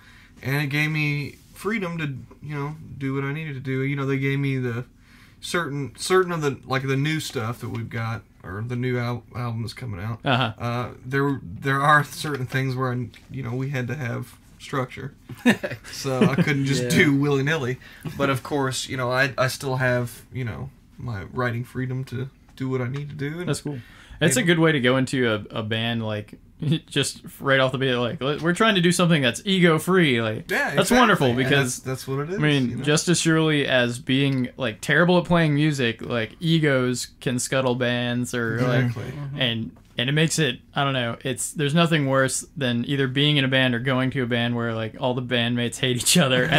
Speaker 3: And it gave me freedom to, you know, do what I needed to do. You know, they gave me the certain certain of the like the new stuff that we've got or the new al- album that's coming out.
Speaker 1: Uh-huh.
Speaker 3: Uh, there there are certain things where I, you know we had to have structure, (laughs) so I couldn't just
Speaker 4: Yeah.
Speaker 3: do willy nilly. But of course, you know I I still have you know my writing freedom to do what I need to do. And
Speaker 1: That's cool. It's a good way to go into a, a band like (laughs) just right off the bat like we're trying to do something that's ego free like
Speaker 3: yeah,
Speaker 1: that's
Speaker 3: exactly.
Speaker 1: wonderful because
Speaker 3: that's, that's what it is.
Speaker 1: I mean,
Speaker 3: you know?
Speaker 1: just as surely as being like terrible at playing music, like egos can scuttle bands or like
Speaker 3: exactly.
Speaker 1: and and it makes it I don't know, it's there's nothing worse than either being in a band or going to a band where like all the bandmates hate each other and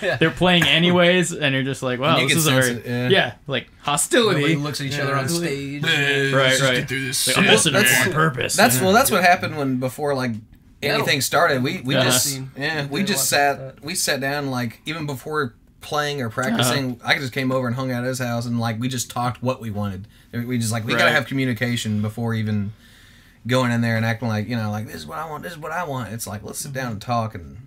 Speaker 1: they're like they're playing anyways and you're just like, wow, this is a very
Speaker 2: it, yeah.
Speaker 1: yeah. like hostility.
Speaker 4: Everybody looks at each other on stage.
Speaker 1: Right, right.
Speaker 3: through this
Speaker 1: Like, I'm
Speaker 3: shit.
Speaker 1: listening it
Speaker 2: That's-
Speaker 1: on purpose.
Speaker 2: That's well. That's what happened when before like anything
Speaker 4: Metal.
Speaker 2: started. We we
Speaker 1: Uh-huh.
Speaker 2: just yeah we just sat we sat down like even before playing or practicing.
Speaker 1: Uh-huh.
Speaker 2: I just came over and hung out at his house and like we just talked what we wanted. We just like we gotta have communication before even going in there and acting like you know like this is what I want. This is what I want. It's like let's sit down and talk and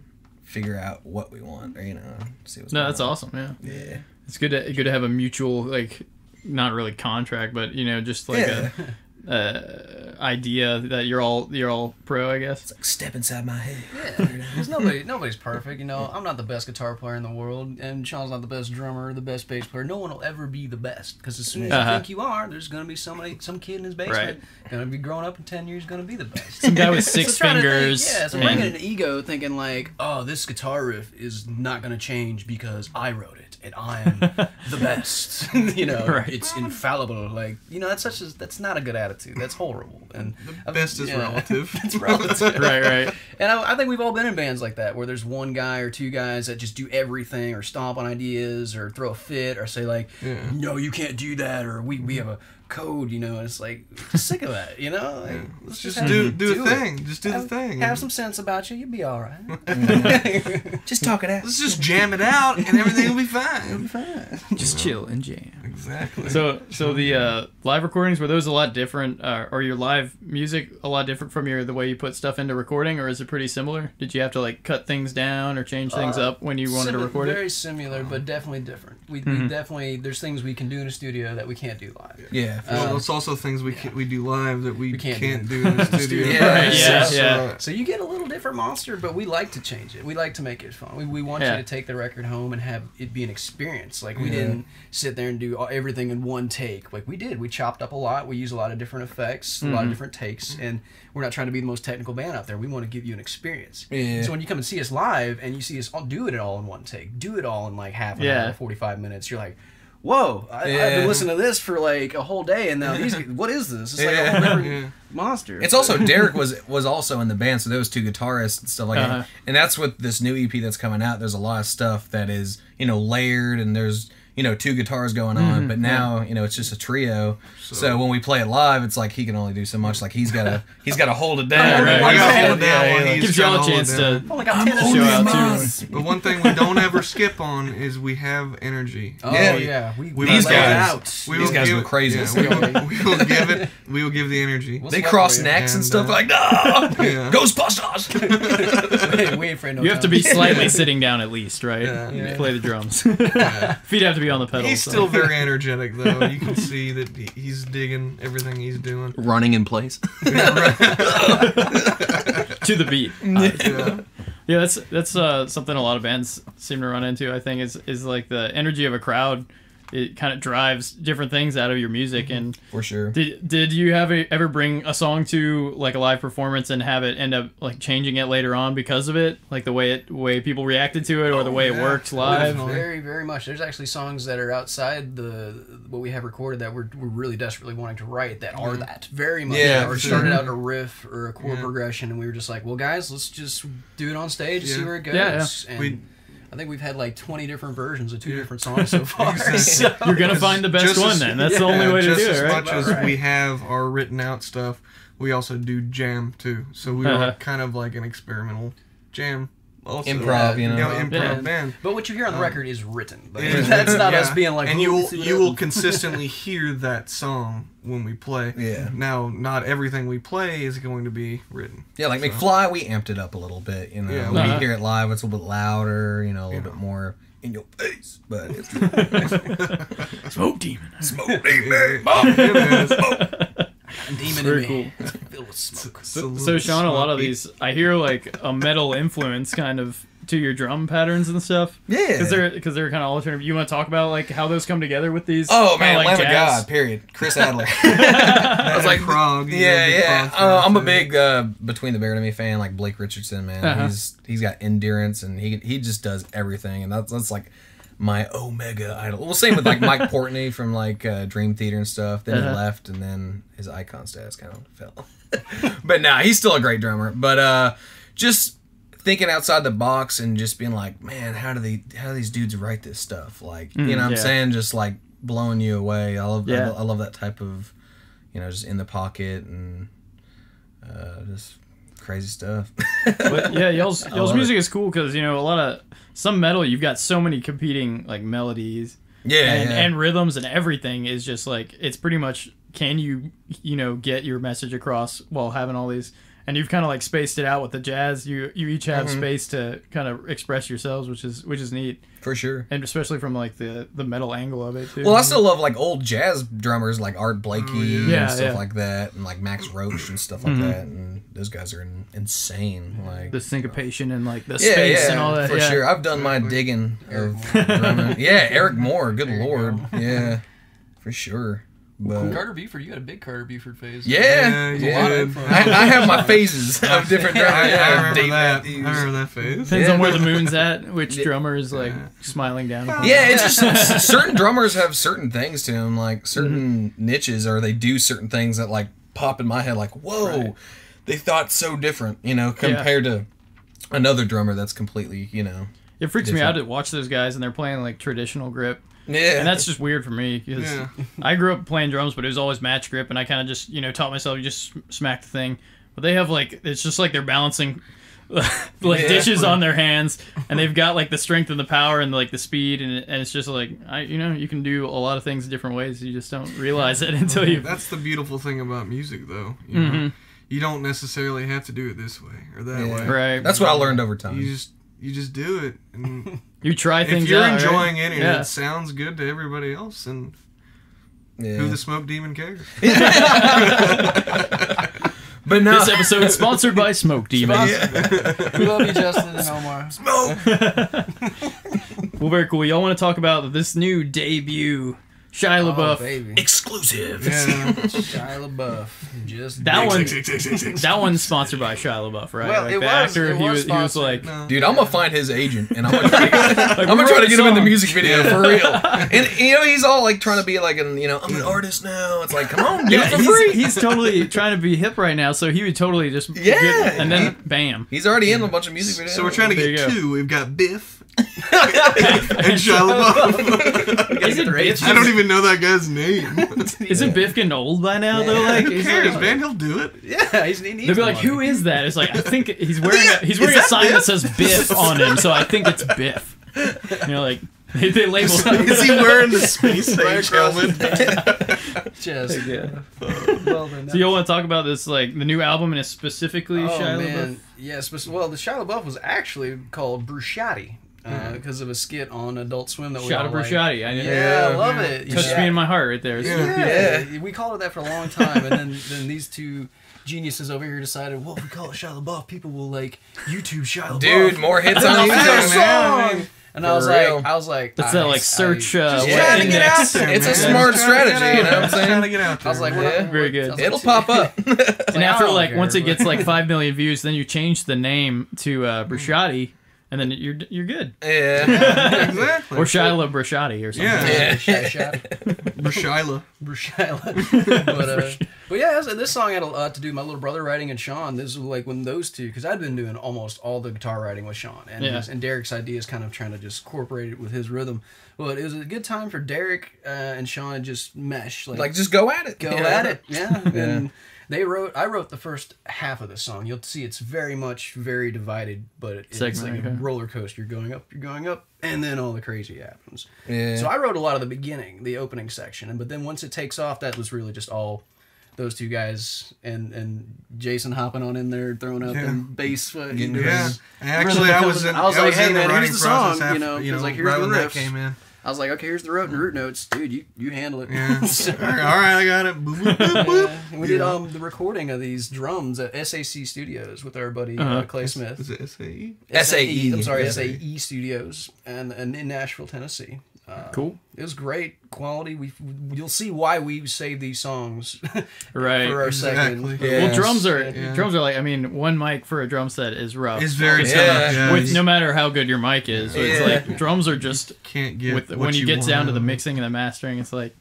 Speaker 2: figure out what we want or you know see what's
Speaker 1: no, that's
Speaker 2: on.
Speaker 1: awesome. Yeah,
Speaker 2: Yeah.
Speaker 1: it's good to good to have a mutual like not really contract, but you know just like
Speaker 2: yeah.
Speaker 1: a, (laughs) a idea that you're all you're all pro, I guess.
Speaker 2: It's like step inside my head.
Speaker 4: Yeah, because nobody, nobody's perfect. You know, I'm not the best guitar player in the world, and Sean's not the best drummer, the best bass player. No one will ever be the best, because as soon as
Speaker 1: Uh-huh.
Speaker 4: you think you are, there's gonna be somebody, some kid in his basement,
Speaker 1: Right.
Speaker 4: gonna be growing up in ten years, gonna be the best. (laughs)
Speaker 1: Some guy with (laughs) six
Speaker 4: So trying to think-
Speaker 1: fingers.
Speaker 4: yeah, so
Speaker 1: and-
Speaker 4: bringing an ego, thinking like, oh, this guitar riff is not gonna change because I wrote it and I am the best. (laughs) you know,
Speaker 1: Right.
Speaker 4: it's infallible. Like, you know, that's such a that's not a good attitude. That's horrible. And
Speaker 3: The best is
Speaker 4: yeah.
Speaker 3: relative. (laughs)
Speaker 4: it's relative. (laughs)
Speaker 1: right, right.
Speaker 4: And I, I think we've all been in bands like that, where there's one guy or two guys that just do everything, or stomp on ideas, or throw a fit, or say like,
Speaker 3: Yeah.
Speaker 4: "No, you can't do that," or "We we have a code," you know. And it's like (laughs) sick of that, you know. Like, let's
Speaker 3: Just
Speaker 4: have-
Speaker 3: do do, a
Speaker 4: it.
Speaker 3: thing. Just do the thing.
Speaker 4: have some sense about you. You'll be all right. (laughs)
Speaker 2: Just talk it out.
Speaker 3: Let's just jam it out, and everything will be fine.
Speaker 4: It'll be Fine. (laughs)
Speaker 1: Just chill and jam.
Speaker 3: Exactly.
Speaker 1: So, so the uh, live recordings were those a lot different, uh, or your live music a lot different from your the way you put stuff into recording, or is it pretty similar? Did you have to like cut things down or change things
Speaker 4: Uh,
Speaker 1: up when you wanted to
Speaker 4: Simi-
Speaker 1: record it?
Speaker 4: Very similar, but definitely different. We,
Speaker 1: Mhm.
Speaker 4: we definitely there's things we can do in a studio that we can't do live.
Speaker 2: Yeah. for
Speaker 3: well, it's also things we can, we do live that we,
Speaker 4: We can't
Speaker 3: can't,
Speaker 4: do
Speaker 3: do (laughs) in the studio.
Speaker 4: studio.
Speaker 2: Yeah,
Speaker 1: Right, (laughs) yeah,
Speaker 3: So,
Speaker 1: yeah.
Speaker 4: So you get a little different monster, but we like to change it. We like to make it fun. We, we want
Speaker 1: Yeah.
Speaker 4: you to take the record home and have it be an experience. Like we
Speaker 2: Yeah.
Speaker 4: didn't sit there and do all- everything in one take. Like we did. We chopped up a lot. We use a lot of different effects, a lot of different takes, and we're not trying to be the most technical band out there. We want to give you an experience.
Speaker 2: Yeah.
Speaker 4: So when you come and see us live and you see us all do it all in one take, do it all in like half an
Speaker 1: Yeah.
Speaker 4: hour, forty five minutes, you're like. Whoa! I, I've
Speaker 2: Yeah.
Speaker 4: been listening to this for like a whole day, and now these. (laughs) What is this? It's like
Speaker 2: Yeah.
Speaker 4: a whole different
Speaker 3: Yeah.
Speaker 4: monster.
Speaker 2: It's also Derek was was also in the band, so those two guitarists and stuff like
Speaker 1: Uh-huh.
Speaker 2: that. And that's what this new EP that's coming out. There's a lot of stuff that is you know layered, and there's you know two guitars going on. But now you know it's just a trio. So, when we play it live, it's like he can only do so much. Like he's gotta (laughs) he's gotta hold it down.
Speaker 1: right.
Speaker 3: I gotta
Speaker 1: Yeah,
Speaker 3: hold it down
Speaker 2: yeah, yeah.
Speaker 3: he's
Speaker 1: Gives y'all a chance to
Speaker 4: Oh, like I'm
Speaker 1: show out too.
Speaker 3: But one thing we don't ever skip on is we have energy. (laughs)
Speaker 4: Oh
Speaker 2: Yeah.
Speaker 4: yeah, we,
Speaker 3: We
Speaker 2: These guys-
Speaker 4: out.
Speaker 3: We
Speaker 2: These
Speaker 3: will
Speaker 2: guys
Speaker 3: give-
Speaker 2: go crazy.
Speaker 3: yeah, we, will, we will (laughs) give it. We will give the energy.
Speaker 4: We'll
Speaker 2: They cross necks and
Speaker 3: And,
Speaker 2: stuff
Speaker 3: uh,
Speaker 2: like no,
Speaker 3: Yeah.
Speaker 2: Ghostbusters.
Speaker 4: Hey, we ain't no
Speaker 1: You have to be slightly sitting down at least, right?
Speaker 3: Yeah.
Speaker 1: You
Speaker 4: Yeah.
Speaker 1: Play the drums. Feet have to be on the pedals.
Speaker 3: He's
Speaker 1: so.
Speaker 3: still very (laughs) energetic, though. You can see that he's digging everything he's doing.
Speaker 2: Running in place. (laughs)
Speaker 1: to the beat. (laughs)
Speaker 3: Yeah.
Speaker 1: Yeah, that's that's uh, something a lot of bands seem to run into. I think is is like the energy of a crowd. It kind of drives different things out of your music. Mm-hmm. And
Speaker 2: For sure.
Speaker 1: did did you have a, ever bring a song to like a live performance and have it end up like changing it later on because of it, like the way it way people reacted to it or the
Speaker 3: Oh,
Speaker 1: way it
Speaker 3: yeah.
Speaker 1: worked oh,
Speaker 3: live?
Speaker 4: Very, very much. There's actually songs that are outside the what we have recorded that we're, we're really desperately wanting to write that are mm-hmm. that very much.
Speaker 2: Yeah,
Speaker 4: or
Speaker 2: for
Speaker 4: started out a riff or a chord
Speaker 3: Yeah.
Speaker 4: progression, and we were just like, well, guys, let's just do it on stage and see where it goes.
Speaker 1: Yeah, yeah.
Speaker 4: And
Speaker 3: We-
Speaker 4: I think we've had like 20 different versions of two different songs so (laughs) far.
Speaker 3: Exactly.
Speaker 4: so-
Speaker 1: You're gonna find the best one
Speaker 3: as-
Speaker 1: then. That's the only way to do
Speaker 3: as
Speaker 1: it, right?
Speaker 3: much as
Speaker 4: Right.
Speaker 3: we have our written out stuff, we also do jam too. So we
Speaker 1: Uh-huh.
Speaker 3: are kind of like an experimental jam. Also.
Speaker 2: Improv, you know.
Speaker 3: improv
Speaker 1: Yeah.
Speaker 3: band.
Speaker 4: But what you hear on the record is written. Like,
Speaker 3: Yeah. (laughs)
Speaker 4: That's not
Speaker 3: Yeah.
Speaker 4: us being like,
Speaker 3: and you will you (laughs) will consistently hear that song when we play.
Speaker 2: Yeah.
Speaker 3: Now, not everything we play is going to be written.
Speaker 2: Yeah, like McFly, we amped it up a little bit. You know,
Speaker 3: Yeah.
Speaker 2: when
Speaker 1: Uh-huh.
Speaker 2: you hear it live, it's a little bit louder. You know, a little
Speaker 3: Yeah.
Speaker 2: bit more in your face. But it's (laughs)
Speaker 1: Smoke demon.
Speaker 2: smoke,
Speaker 3: It
Speaker 2: baby.
Speaker 3: Is.
Speaker 4: demon
Speaker 1: Very
Speaker 4: in me. (laughs) Filled with smoke.
Speaker 1: So, so Sean, a lot of these, I hear like a metal influence kind of to your drum patterns and stuff.
Speaker 2: Yeah.
Speaker 1: because they're because they're kind of alternative. You want to talk about like how those come together with these?
Speaker 2: Oh man,
Speaker 1: like
Speaker 2: Lamb of? God. Period. Chris (laughs) Adler. I was like, (laughs)
Speaker 3: Prague.
Speaker 2: yeah,
Speaker 3: big
Speaker 2: yeah. Uh, I'm a big uh, Between the Buried and Me fan, like Blake Richardson. Man,
Speaker 1: Uh-huh.
Speaker 2: he's he's got endurance and he he just does everything, and that's that's like my omega idol. Well, same with like Mike (laughs) Portnoy from like uh, Dream Theater and stuff. Then
Speaker 1: Uh-huh.
Speaker 2: he left, and then his icon status kind of fell. (laughs) but nah, he's still a great drummer. But uh, just thinking outside the box and just being like, man, how do they how do these dudes write this stuff? Like, you know, what I'm saying just like blowing you away. I love
Speaker 1: Yeah.
Speaker 2: I, I love that type of you know just in the pocket and uh, just crazy stuff. (laughs)
Speaker 1: But yeah, y'all's y'all's music is cool because you know a lot of some metal. You've got so many competing like melodies
Speaker 2: yeah,
Speaker 1: and,
Speaker 2: yeah.
Speaker 1: and rhythms and everything is just like it's pretty much can you you know get your message across while having all these and you've kind of like spaced it out with the jazz you you each have
Speaker 2: Mm-hmm.
Speaker 1: space to kind of express yourselves which is which is neat
Speaker 2: for sure.
Speaker 1: and especially from like the the metal angle of it too
Speaker 2: Well, I still love like old jazz drummers like Art Blakey
Speaker 3: Oh, yeah.
Speaker 2: and
Speaker 1: Yeah,
Speaker 2: stuff
Speaker 1: yeah.
Speaker 2: like that, and like Max Roach and stuff like that. And those guys are in, insane. Like
Speaker 1: the syncopation and like the
Speaker 2: yeah,
Speaker 1: space
Speaker 2: yeah,
Speaker 1: and all that
Speaker 2: for
Speaker 1: yeah.
Speaker 2: sure. I've done my digging of (laughs) drumming. Yeah, Eric Moore. Good lord. Yeah, for sure. But
Speaker 4: Carter Beauford, you had a big Carter Beauford phase.
Speaker 2: yeah,
Speaker 3: Yeah,
Speaker 2: yeah.
Speaker 3: you did.
Speaker 2: I, I have my (laughs) phases of different
Speaker 3: I,
Speaker 2: drummers.
Speaker 3: I
Speaker 2: Yeah,
Speaker 3: remember
Speaker 2: Dave
Speaker 3: that.
Speaker 2: Matthews.
Speaker 3: I remember that phase.
Speaker 1: depends
Speaker 2: Yeah.
Speaker 1: on where the moon's at which
Speaker 2: Yeah.
Speaker 1: drummer is like
Speaker 3: Yeah.
Speaker 1: smiling down upon
Speaker 2: Yeah, it's just (laughs) certain drummers have certain things to them, like certain
Speaker 1: Mm-hmm.
Speaker 2: niches, or they do certain things that like pop in my head, like whoa,
Speaker 1: Right.
Speaker 2: they thought so different, you know, compared to another drummer that's completely, you know,
Speaker 1: it freaks me out to watch those guys and they're playing like traditional grip
Speaker 2: yeah,
Speaker 1: and that's just weird for me because
Speaker 3: Yeah.
Speaker 1: I grew up playing drums, but it was always match grip, and I kind of just you know taught myself you just smack the thing. But they have like it's just like they're balancing (laughs) like
Speaker 2: Yeah.
Speaker 1: dishes on their hands, and they've got like the strength and the power and like the speed, and, and it's just like I you know you can do a lot of things different ways. You just don't realize it until you.
Speaker 3: That's the beautiful thing about music, though. You, know? Mm-hmm. you don't necessarily have to do it this way or that
Speaker 2: Yeah.
Speaker 3: way.
Speaker 1: Right.
Speaker 2: that's what I learned over time.
Speaker 3: You just you just do it, and (laughs)
Speaker 1: You try things.
Speaker 3: if you're
Speaker 1: out, right?
Speaker 3: enjoying it and
Speaker 1: yeah.
Speaker 3: it sounds good to everybody else, and
Speaker 2: yeah.
Speaker 3: who the smoke demon cares? (laughs)
Speaker 2: but no,
Speaker 1: This episode is sponsored by Smoke Demon. (laughs)
Speaker 4: We love you, Justin and Omar. Smoke. (laughs)
Speaker 1: Well, very cool. Y'all want to talk about this new debut, Shia
Speaker 4: Oh,
Speaker 1: LaBeouf?
Speaker 4: baby.
Speaker 2: exclusive.
Speaker 3: yeah. (laughs)
Speaker 4: Shia LaBeouf. Just
Speaker 1: that one, that one's sponsored by Shia LaBeouf, right?
Speaker 4: Well,
Speaker 1: like
Speaker 4: it
Speaker 1: the
Speaker 4: was-
Speaker 1: actor,
Speaker 4: it
Speaker 1: he
Speaker 4: was
Speaker 1: was, he was like,
Speaker 3: No.
Speaker 2: Dude, I'm gonna find his agent and I'm gonna (laughs) try to get,
Speaker 1: like,
Speaker 2: I'm gonna try to
Speaker 1: a
Speaker 2: get him in the music video for real. (laughs) And you know, he's all like trying to be like an you know, I'm an artist now. It's like, come on, do
Speaker 1: Yeah,
Speaker 2: it for
Speaker 1: he's,
Speaker 2: free.
Speaker 1: he's totally trying to be hip right now, so he would totally just
Speaker 2: Yeah,
Speaker 1: get- and then
Speaker 2: he-
Speaker 1: bam.
Speaker 2: He's already in a bunch of music videos.
Speaker 3: So we're trying to
Speaker 1: There you
Speaker 3: get
Speaker 1: go.
Speaker 3: two. We've got Biff and Shia LaBeouf.
Speaker 1: Isn't Biff,
Speaker 3: I don't even know that guy's name. (laughs) (laughs)
Speaker 1: isn't Biff getting old by now though? Like,
Speaker 3: Who
Speaker 1: he's
Speaker 3: cares,
Speaker 1: like-
Speaker 3: man? He'll do it.
Speaker 4: Yeah, he's, he needs
Speaker 1: They'll be like,
Speaker 4: money.
Speaker 1: "Who is that?" It's like I think he's wearing a, he's wearing a
Speaker 3: that
Speaker 1: sign that says Biff on him, so I think it's Biff. You know, like they, they label
Speaker 3: Is he (laughs) wearing the space
Speaker 4: Right
Speaker 3: age helmet?
Speaker 4: Just,
Speaker 1: Yeah.
Speaker 4: well, then
Speaker 1: So you all want to talk about this, like the new album, and it's specifically
Speaker 4: Oh
Speaker 1: Shia
Speaker 4: man,
Speaker 1: LaBeouf?
Speaker 4: yes. but well, the Shia LaBeouf was actually called Bruschatti
Speaker 3: Hmm.
Speaker 4: because of a skit on Adult Swim that we
Speaker 1: Shout
Speaker 4: all
Speaker 1: out
Speaker 4: like.
Speaker 1: Bruschatti. I
Speaker 4: Yeah,
Speaker 2: Yeah,
Speaker 4: I love
Speaker 3: yeah.
Speaker 4: it.
Speaker 1: touched
Speaker 4: yeah.
Speaker 1: me in my heart right there. It's
Speaker 3: Yeah.
Speaker 4: Yeah, we called it that for a long time, and then then these two geniuses over here decided, well, if we call it Shia LaBeouf, people will like YouTube Shia LaBeouf.
Speaker 2: Dude, more hits on
Speaker 4: That's
Speaker 2: YouTube, man.
Speaker 4: song. And
Speaker 2: For
Speaker 4: I was
Speaker 2: real.
Speaker 4: like, I was like,
Speaker 1: That's
Speaker 4: I-
Speaker 1: that like
Speaker 4: I-
Speaker 1: search uh,
Speaker 2: Just trying to get out
Speaker 1: index.
Speaker 2: there, It's a smart
Speaker 3: Just trying to get
Speaker 2: strategy, you know what I'm saying?
Speaker 3: Trying to get out there.
Speaker 4: I was like,
Speaker 3: man.
Speaker 4: we're
Speaker 2: Yeah.
Speaker 4: not,
Speaker 1: Very
Speaker 4: we're-
Speaker 1: good.
Speaker 4: Like,
Speaker 2: It'll pop up. (laughs)
Speaker 1: And
Speaker 4: I
Speaker 1: after like
Speaker 4: care,
Speaker 1: once it gets like five million views, then you change the name to uh, Bruschatti, and then you're you're good.
Speaker 2: yeah. (laughs)
Speaker 3: exactly.
Speaker 1: Or Shia Bruschatti or something.
Speaker 3: Yeah.
Speaker 2: Yeah. (laughs)
Speaker 4: Shia Shia.
Speaker 3: Brashila.
Speaker 4: Bruschilla. (laughs) but, uh, but yeah, this, this song had a lot to do with my little brother writing and Sean. This was like when those two, because I'd been doing almost all the guitar writing with Sean, and
Speaker 1: Yeah.
Speaker 4: his- and Derek's idea is kind of trying to just incorporate it with his rhythm. But it was a good time for Derek uh, and Sean to just mesh, like,
Speaker 2: Like, just go at it.
Speaker 4: go
Speaker 2: Yeah.
Speaker 4: at it, yeah. And they wrote, I wrote the first half of the song. You'll see it's very much very divided, but it's
Speaker 1: Segment,
Speaker 4: like a roller coaster. You're going up, you're going up, and then all the crazy happens.
Speaker 2: Yeah.
Speaker 4: So I wrote a lot of the beginning, the opening section, and but then once it takes off, that was really just all those two guys and and Jason hopping on in there, throwing out
Speaker 3: Yeah.
Speaker 4: them bass. Uh,
Speaker 3: Yeah. And actually, I was in.
Speaker 4: I was like, hey,
Speaker 3: in the
Speaker 4: man, here's the song,
Speaker 3: after-
Speaker 4: you know,
Speaker 3: you
Speaker 4: it's
Speaker 3: know,
Speaker 4: like, here's
Speaker 3: right
Speaker 4: the
Speaker 3: when that came in.
Speaker 4: I was like, okay, here's the root and root notes, dude. You you handle it.
Speaker 3: Yeah.
Speaker 4: So- (laughs)
Speaker 3: all, right, all right, I got it. Boop, boop, boop, boop.
Speaker 4: Yeah, we did um the recording of these drums at SAC Studios with our buddy uh
Speaker 1: Uh-huh.
Speaker 4: Clay Smith.
Speaker 3: Is it SAE?
Speaker 2: SAE.
Speaker 4: I'm sorry,
Speaker 2: Yeah.
Speaker 4: SAE Studios, and and in Nashville, Tennessee. Uh,
Speaker 1: Cool.
Speaker 4: It was great quality. We you'll see why we save these songs (laughs)
Speaker 1: Right.
Speaker 4: for our second.
Speaker 3: Exactly.
Speaker 1: Well, drums are
Speaker 3: Yeah.
Speaker 1: drums are like I mean, one mic for a drum set is rough.
Speaker 3: It's very
Speaker 2: Yeah.
Speaker 3: tough. Yeah.
Speaker 1: with no matter how good your mic is. So it's like drums are just
Speaker 3: can't get
Speaker 1: with
Speaker 3: what
Speaker 1: when you,
Speaker 3: you
Speaker 1: get down to the mixing and the mastering, it's like,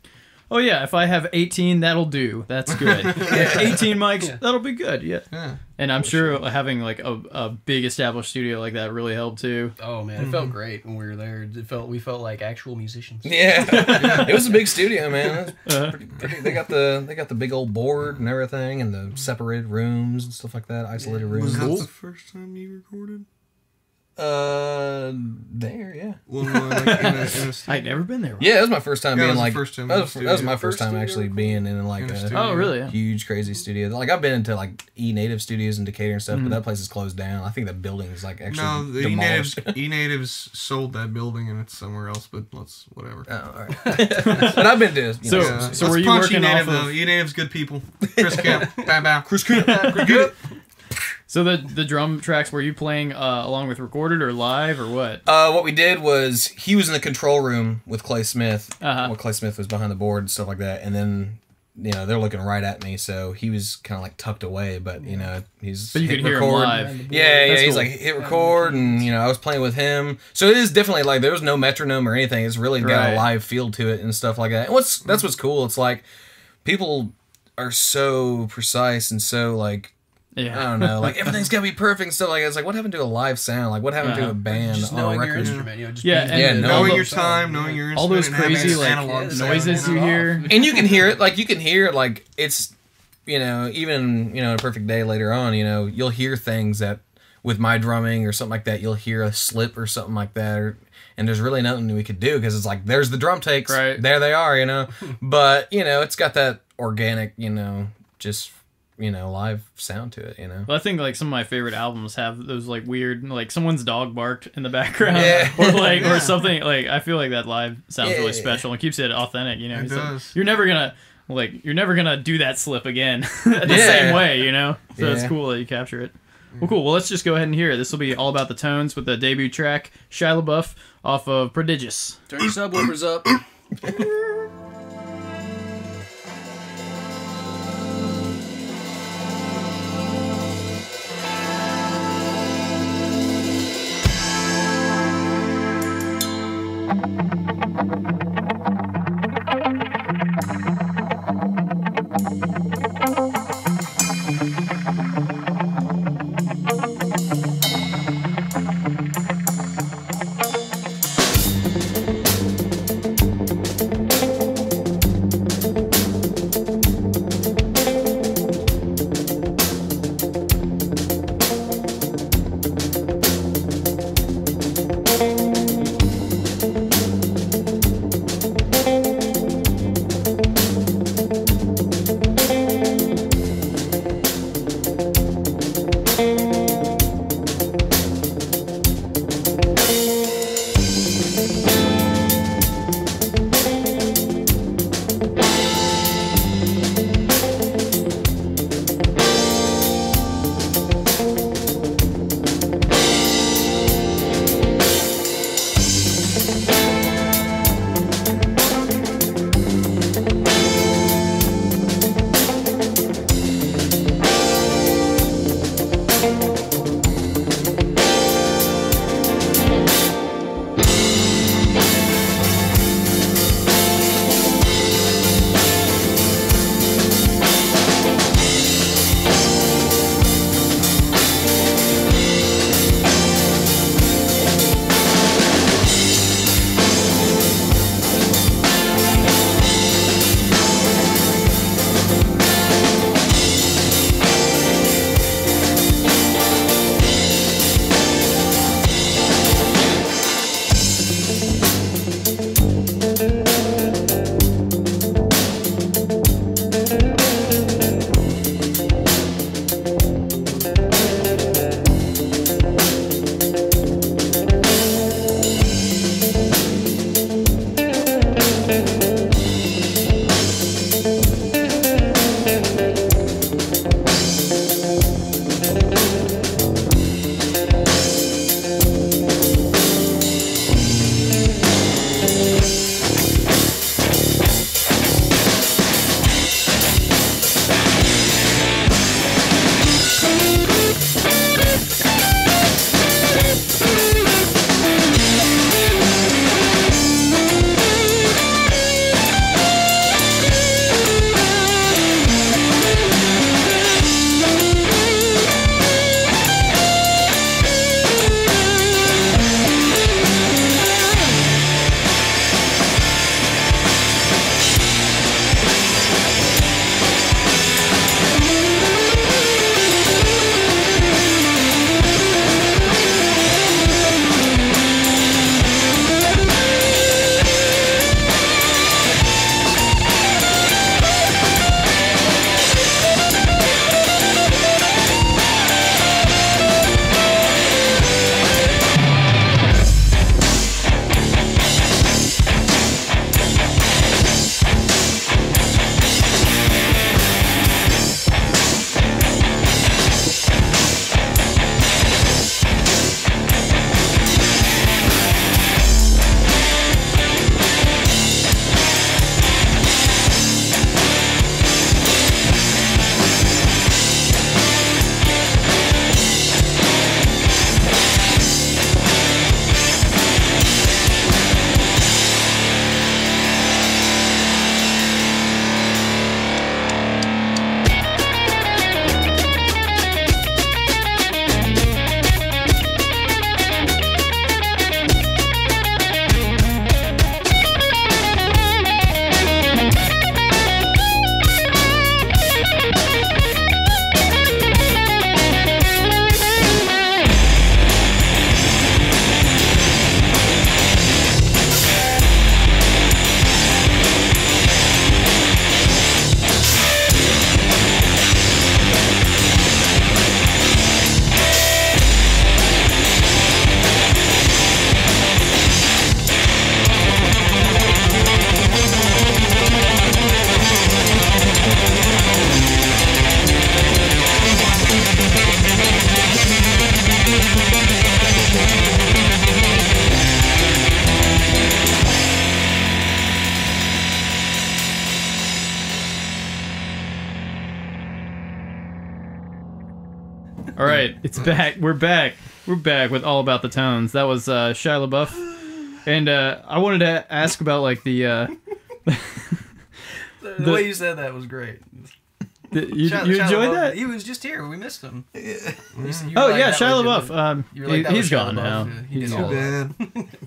Speaker 1: oh yeah, if I have 18, that'll do. That's good. (laughs) Yeah, 18 mics,
Speaker 4: Yeah.
Speaker 1: that'll be good. Yeah.
Speaker 3: Yeah.
Speaker 1: And I'm sure having like a, a big established studio like that really helped too.
Speaker 4: Oh man, it felt great when we were there. It felt we felt like actual musicians.
Speaker 2: Yeah. (laughs) it was a big studio, man. It was (laughs)
Speaker 1: Uh,
Speaker 2: pretty- pretty- they got the they got the big old board and everything, and the separated rooms and stuff like that, isolated rooms.
Speaker 3: Was
Speaker 2: rooms.
Speaker 3: that
Speaker 1: Cool.
Speaker 3: the first time you recorded?
Speaker 2: Uh, there, yeah.
Speaker 3: Well, no, like in a, in a (laughs)
Speaker 1: I'd never been there.
Speaker 2: Yeah, that was my first time
Speaker 3: Yeah,
Speaker 2: being
Speaker 3: was the
Speaker 2: like
Speaker 3: first time
Speaker 2: that
Speaker 3: in
Speaker 2: was,
Speaker 3: the
Speaker 2: that was
Speaker 3: studio.
Speaker 2: my first
Speaker 4: First
Speaker 2: time
Speaker 4: studio
Speaker 2: actually
Speaker 4: recording?
Speaker 2: being in like
Speaker 3: In a
Speaker 2: a
Speaker 3: studio.
Speaker 1: Oh really? Yeah.
Speaker 2: huge crazy studio. Like I've been into like E Native studios in Decatur and stuff, but that place is closed down. I think that building is like actually
Speaker 3: No, the E natives. E natives sold that building and it's somewhere else. But let's whatever.
Speaker 2: Oh, all right. (laughs) but I've been to you
Speaker 1: So-
Speaker 2: know,
Speaker 3: Yeah.
Speaker 1: so
Speaker 3: Let's
Speaker 1: were you
Speaker 3: punch
Speaker 1: working
Speaker 3: E-native,
Speaker 1: off of-
Speaker 3: though. E-native's good people. Chris Kemp. (laughs) Bow bow. Chris
Speaker 1: So the the drum tracks were you playing uh, along with recorded or live or what?
Speaker 2: Uh, what we did was he was in the control room with Clay Smith.
Speaker 1: Uh-huh.
Speaker 2: Well, Clay Smith was behind the board and stuff like that, and then you know they're looking right at me, so he was kind of like tucked away, but you know he's.
Speaker 1: But you
Speaker 2: hit
Speaker 1: could hear him live.
Speaker 2: Yeah, yeah,
Speaker 1: That's
Speaker 2: he's
Speaker 1: cool.
Speaker 2: like hit record, and you know I was playing with him, so it is definitely like there was no metronome or anything. It's really got
Speaker 1: Right.
Speaker 2: a live feel to it and stuff like that. And what's that's what's cool. It's like people are so precise and so like
Speaker 1: Yeah.
Speaker 2: I don't know, like (laughs) everything's gotta be perfect and stuff like. It's like what happened to a live sound? Like what happened to
Speaker 1: Uh-huh.
Speaker 2: a band
Speaker 4: Just knowing your instrument, you know, just
Speaker 1: Yeah,
Speaker 4: being-
Speaker 1: and
Speaker 2: Yeah,
Speaker 1: then
Speaker 3: knowing your time, knowing your instrument,
Speaker 1: all those crazy, like,
Speaker 3: analog
Speaker 4: yeah,
Speaker 3: sound.
Speaker 1: noises you hear. (laughs)
Speaker 2: and you can hear it like you can hear it like it's you know even you know a perfect day later on you know you'll hear things that with my drumming or something like that you'll hear a slip or something like that or, and there's really nothing we could do because it's like there's the drum takes
Speaker 1: Right.
Speaker 2: there they are you know (laughs) but you know it's got that organic you know just you know live sound to it you know
Speaker 1: Well, I think like some of my favorite albums have those like weird, like someone's dog barked in the (laughs) background,
Speaker 2: Yeah. (laughs)
Speaker 1: or like
Speaker 3: Yeah.
Speaker 1: or something. Like I feel like that live sounds
Speaker 2: Yeah.
Speaker 1: really special and keeps it authentic. You know,
Speaker 3: It
Speaker 1: It's like,
Speaker 3: does.
Speaker 1: you're never gonna like you're never gonna do that slip again (laughs) the
Speaker 2: Yeah.
Speaker 1: same way. You know, so it's cool that you capture it. Mm. Well, cool. Well, let's just go ahead and hear it. This will be all about the tones with the debut track, Shia LaBeouf off of Prodigious.
Speaker 4: Turn your subwoofers up. (coughs) (coughs) (coughs)
Speaker 1: back. We're back. We're back with all about the tones. That was uh, Shia LaBeouf, and uh, I wanted to ask about like the. Uh,
Speaker 4: The, (laughs)
Speaker 1: The-
Speaker 4: way you said that was great.
Speaker 1: The you,
Speaker 4: Shia-
Speaker 1: you
Speaker 4: Shia
Speaker 1: enjoyed
Speaker 4: LaBeouf,
Speaker 1: that?
Speaker 4: He was just here. We missed him. You s- you
Speaker 1: Oh
Speaker 4: like,
Speaker 1: yeah,
Speaker 4: that
Speaker 1: Shia
Speaker 4: was
Speaker 1: LaBeouf.
Speaker 4: your-
Speaker 1: Um,
Speaker 4: you were like,
Speaker 1: he,
Speaker 4: that was
Speaker 1: has
Speaker 4: Shia
Speaker 1: gone
Speaker 4: LaBeouf.
Speaker 1: now.
Speaker 4: Yeah, he
Speaker 1: He's,
Speaker 4: did all
Speaker 3: Bad.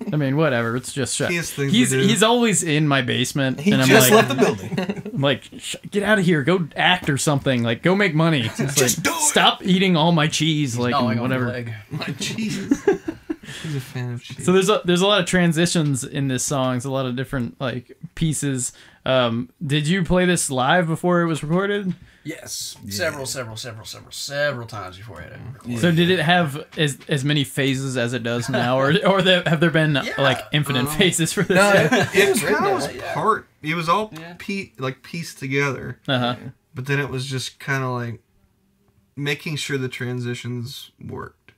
Speaker 3: (laughs)
Speaker 1: I mean, whatever. It's just Shia.
Speaker 3: He has things
Speaker 1: he's
Speaker 3: to do.
Speaker 1: he's always in my basement,
Speaker 2: He
Speaker 1: and I'm
Speaker 2: just
Speaker 1: like,
Speaker 2: left the building. (laughs)
Speaker 1: I'm like, "Sh- get out of here, go act or something. Like, go make money. It's
Speaker 2: Just
Speaker 1: like,
Speaker 2: do it.
Speaker 1: stop eating all my cheese, like
Speaker 4: gnawing
Speaker 1: and
Speaker 4: the
Speaker 1: whatever.
Speaker 4: leg. (laughs)
Speaker 3: My cheese. He's a fan of cheese.
Speaker 1: So there's a there's a lot of transitions in this song. There's a lot of different like pieces. Um, did you play this live before it was recorded?
Speaker 4: Yes, several, several, several, several, several times before I had it recorded.
Speaker 1: So did it have as as many phases as it does now, or or the, have there been (laughs)
Speaker 4: Yeah,
Speaker 1: like infinite
Speaker 3: um,
Speaker 1: phases for this?
Speaker 2: No, it, (laughs) it was
Speaker 3: kind of was (laughs) part. It was all
Speaker 4: Yeah.
Speaker 3: pe- like pieced together,
Speaker 1: Uh-huh.
Speaker 3: but then it was just kind of like making sure the transitions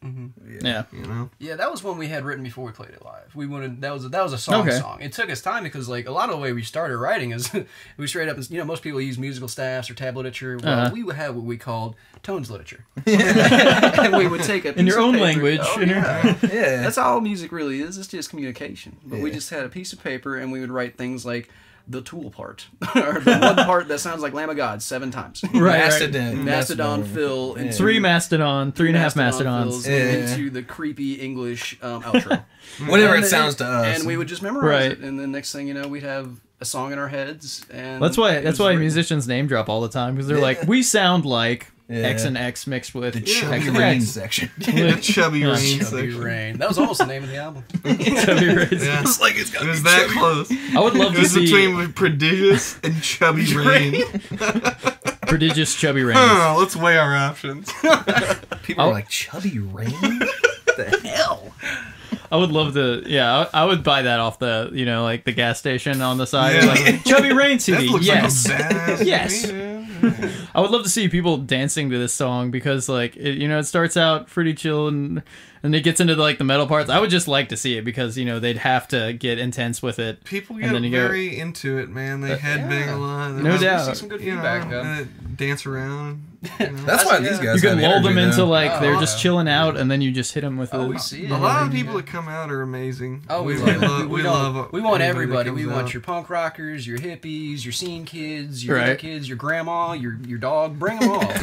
Speaker 3: worked.
Speaker 1: Yeah.
Speaker 3: You know,
Speaker 4: Yeah, that was one we had written before we played it live. We wanted that was that was a song
Speaker 1: Okay.
Speaker 4: song. It took us time because like a lot of the way we started writing is (laughs) we straight up you know most people use musical staffs or tab literature. Well,
Speaker 1: Uh-huh.
Speaker 4: we would have what we called tones literature, (laughs) (laughs) and we would take a
Speaker 1: In your
Speaker 4: of
Speaker 1: own
Speaker 4: paper-
Speaker 1: language,
Speaker 4: Oh, yeah.
Speaker 2: Yeah.
Speaker 4: That's all music really is. It's just communication. But we just had a piece of paper and we would write things like the tool part (laughs) or the one (laughs) part that sounds like Lamb of God seven times.
Speaker 1: Right, right.
Speaker 2: Mastodon.
Speaker 4: Mastodon fill into
Speaker 1: Three mastodon, three and a half mastodons.
Speaker 2: Yeah.
Speaker 4: into the creepy English um, outro. (laughs)
Speaker 2: Whatever
Speaker 4: And
Speaker 2: it
Speaker 4: then-
Speaker 2: sounds to us.
Speaker 4: And we would just memorize
Speaker 1: Right.
Speaker 4: it, and then next thing you know, we'd have a song in our heads. And
Speaker 1: That's why that's why
Speaker 4: written.
Speaker 1: musicians name drop all the time because they're
Speaker 2: Yeah.
Speaker 1: like, we sound like
Speaker 2: Yeah.
Speaker 1: X and X mixed with
Speaker 2: the chubby
Speaker 1: and
Speaker 2: rain
Speaker 1: X.
Speaker 2: section. (laughs)
Speaker 3: the chubby
Speaker 1: Yeah.
Speaker 3: rain
Speaker 4: Chubby
Speaker 3: section.
Speaker 4: Rain. That was almost the name of the album. (laughs)
Speaker 1: Chubby Rains.
Speaker 3: Yeah.
Speaker 2: it's like it's got
Speaker 3: It was that close.
Speaker 1: I would love
Speaker 3: It
Speaker 1: to
Speaker 3: was
Speaker 1: see
Speaker 3: between prodigious and chubby rain. (laughs)
Speaker 1: prodigious Chubby Rains.
Speaker 3: Huh, let's weigh our options.
Speaker 2: People
Speaker 1: Oh.
Speaker 2: are like chubby rain. the hell?
Speaker 1: I would love to. Yeah, I, I would buy that off the you know like the gas station on the side.
Speaker 3: Yeah.
Speaker 1: Like Chubby Rain
Speaker 3: That
Speaker 1: CD.
Speaker 3: looks
Speaker 1: Yes.
Speaker 3: like a badass
Speaker 1: Yes. (laughs) I would love to see people dancing to this song because like it, you know it starts out pretty chill and and it gets into the, like the metal parts. I would just like to see it because you know they'd have to get intense with it.
Speaker 3: People
Speaker 1: And
Speaker 3: get
Speaker 1: then you go-
Speaker 3: very into it, man. They headbang
Speaker 4: yeah.
Speaker 3: a lot. They
Speaker 1: No
Speaker 3: love-
Speaker 1: doubt.
Speaker 4: See some good
Speaker 3: You know,
Speaker 4: feedback.
Speaker 3: uh, dance around. You (laughs) know.
Speaker 2: That's why
Speaker 4: yeah.
Speaker 2: these guys.
Speaker 1: You can
Speaker 2: have
Speaker 1: lull them into
Speaker 2: though.
Speaker 1: like
Speaker 4: Oh,
Speaker 1: they're just chilling out and then you just hit them with
Speaker 4: Oh,
Speaker 1: a,
Speaker 4: we see it.
Speaker 3: a lot of
Speaker 4: Yeah.
Speaker 3: people that come out are amazing.
Speaker 4: Oh, we,
Speaker 3: we,
Speaker 4: love,
Speaker 3: love.
Speaker 4: we,
Speaker 3: We, love.
Speaker 4: we want everybody. We want
Speaker 3: out.
Speaker 4: your punk rockers, your hippies, your scene kids, your
Speaker 1: Right.
Speaker 4: kids, your grandma, your your dog. Bring them all. (laughs)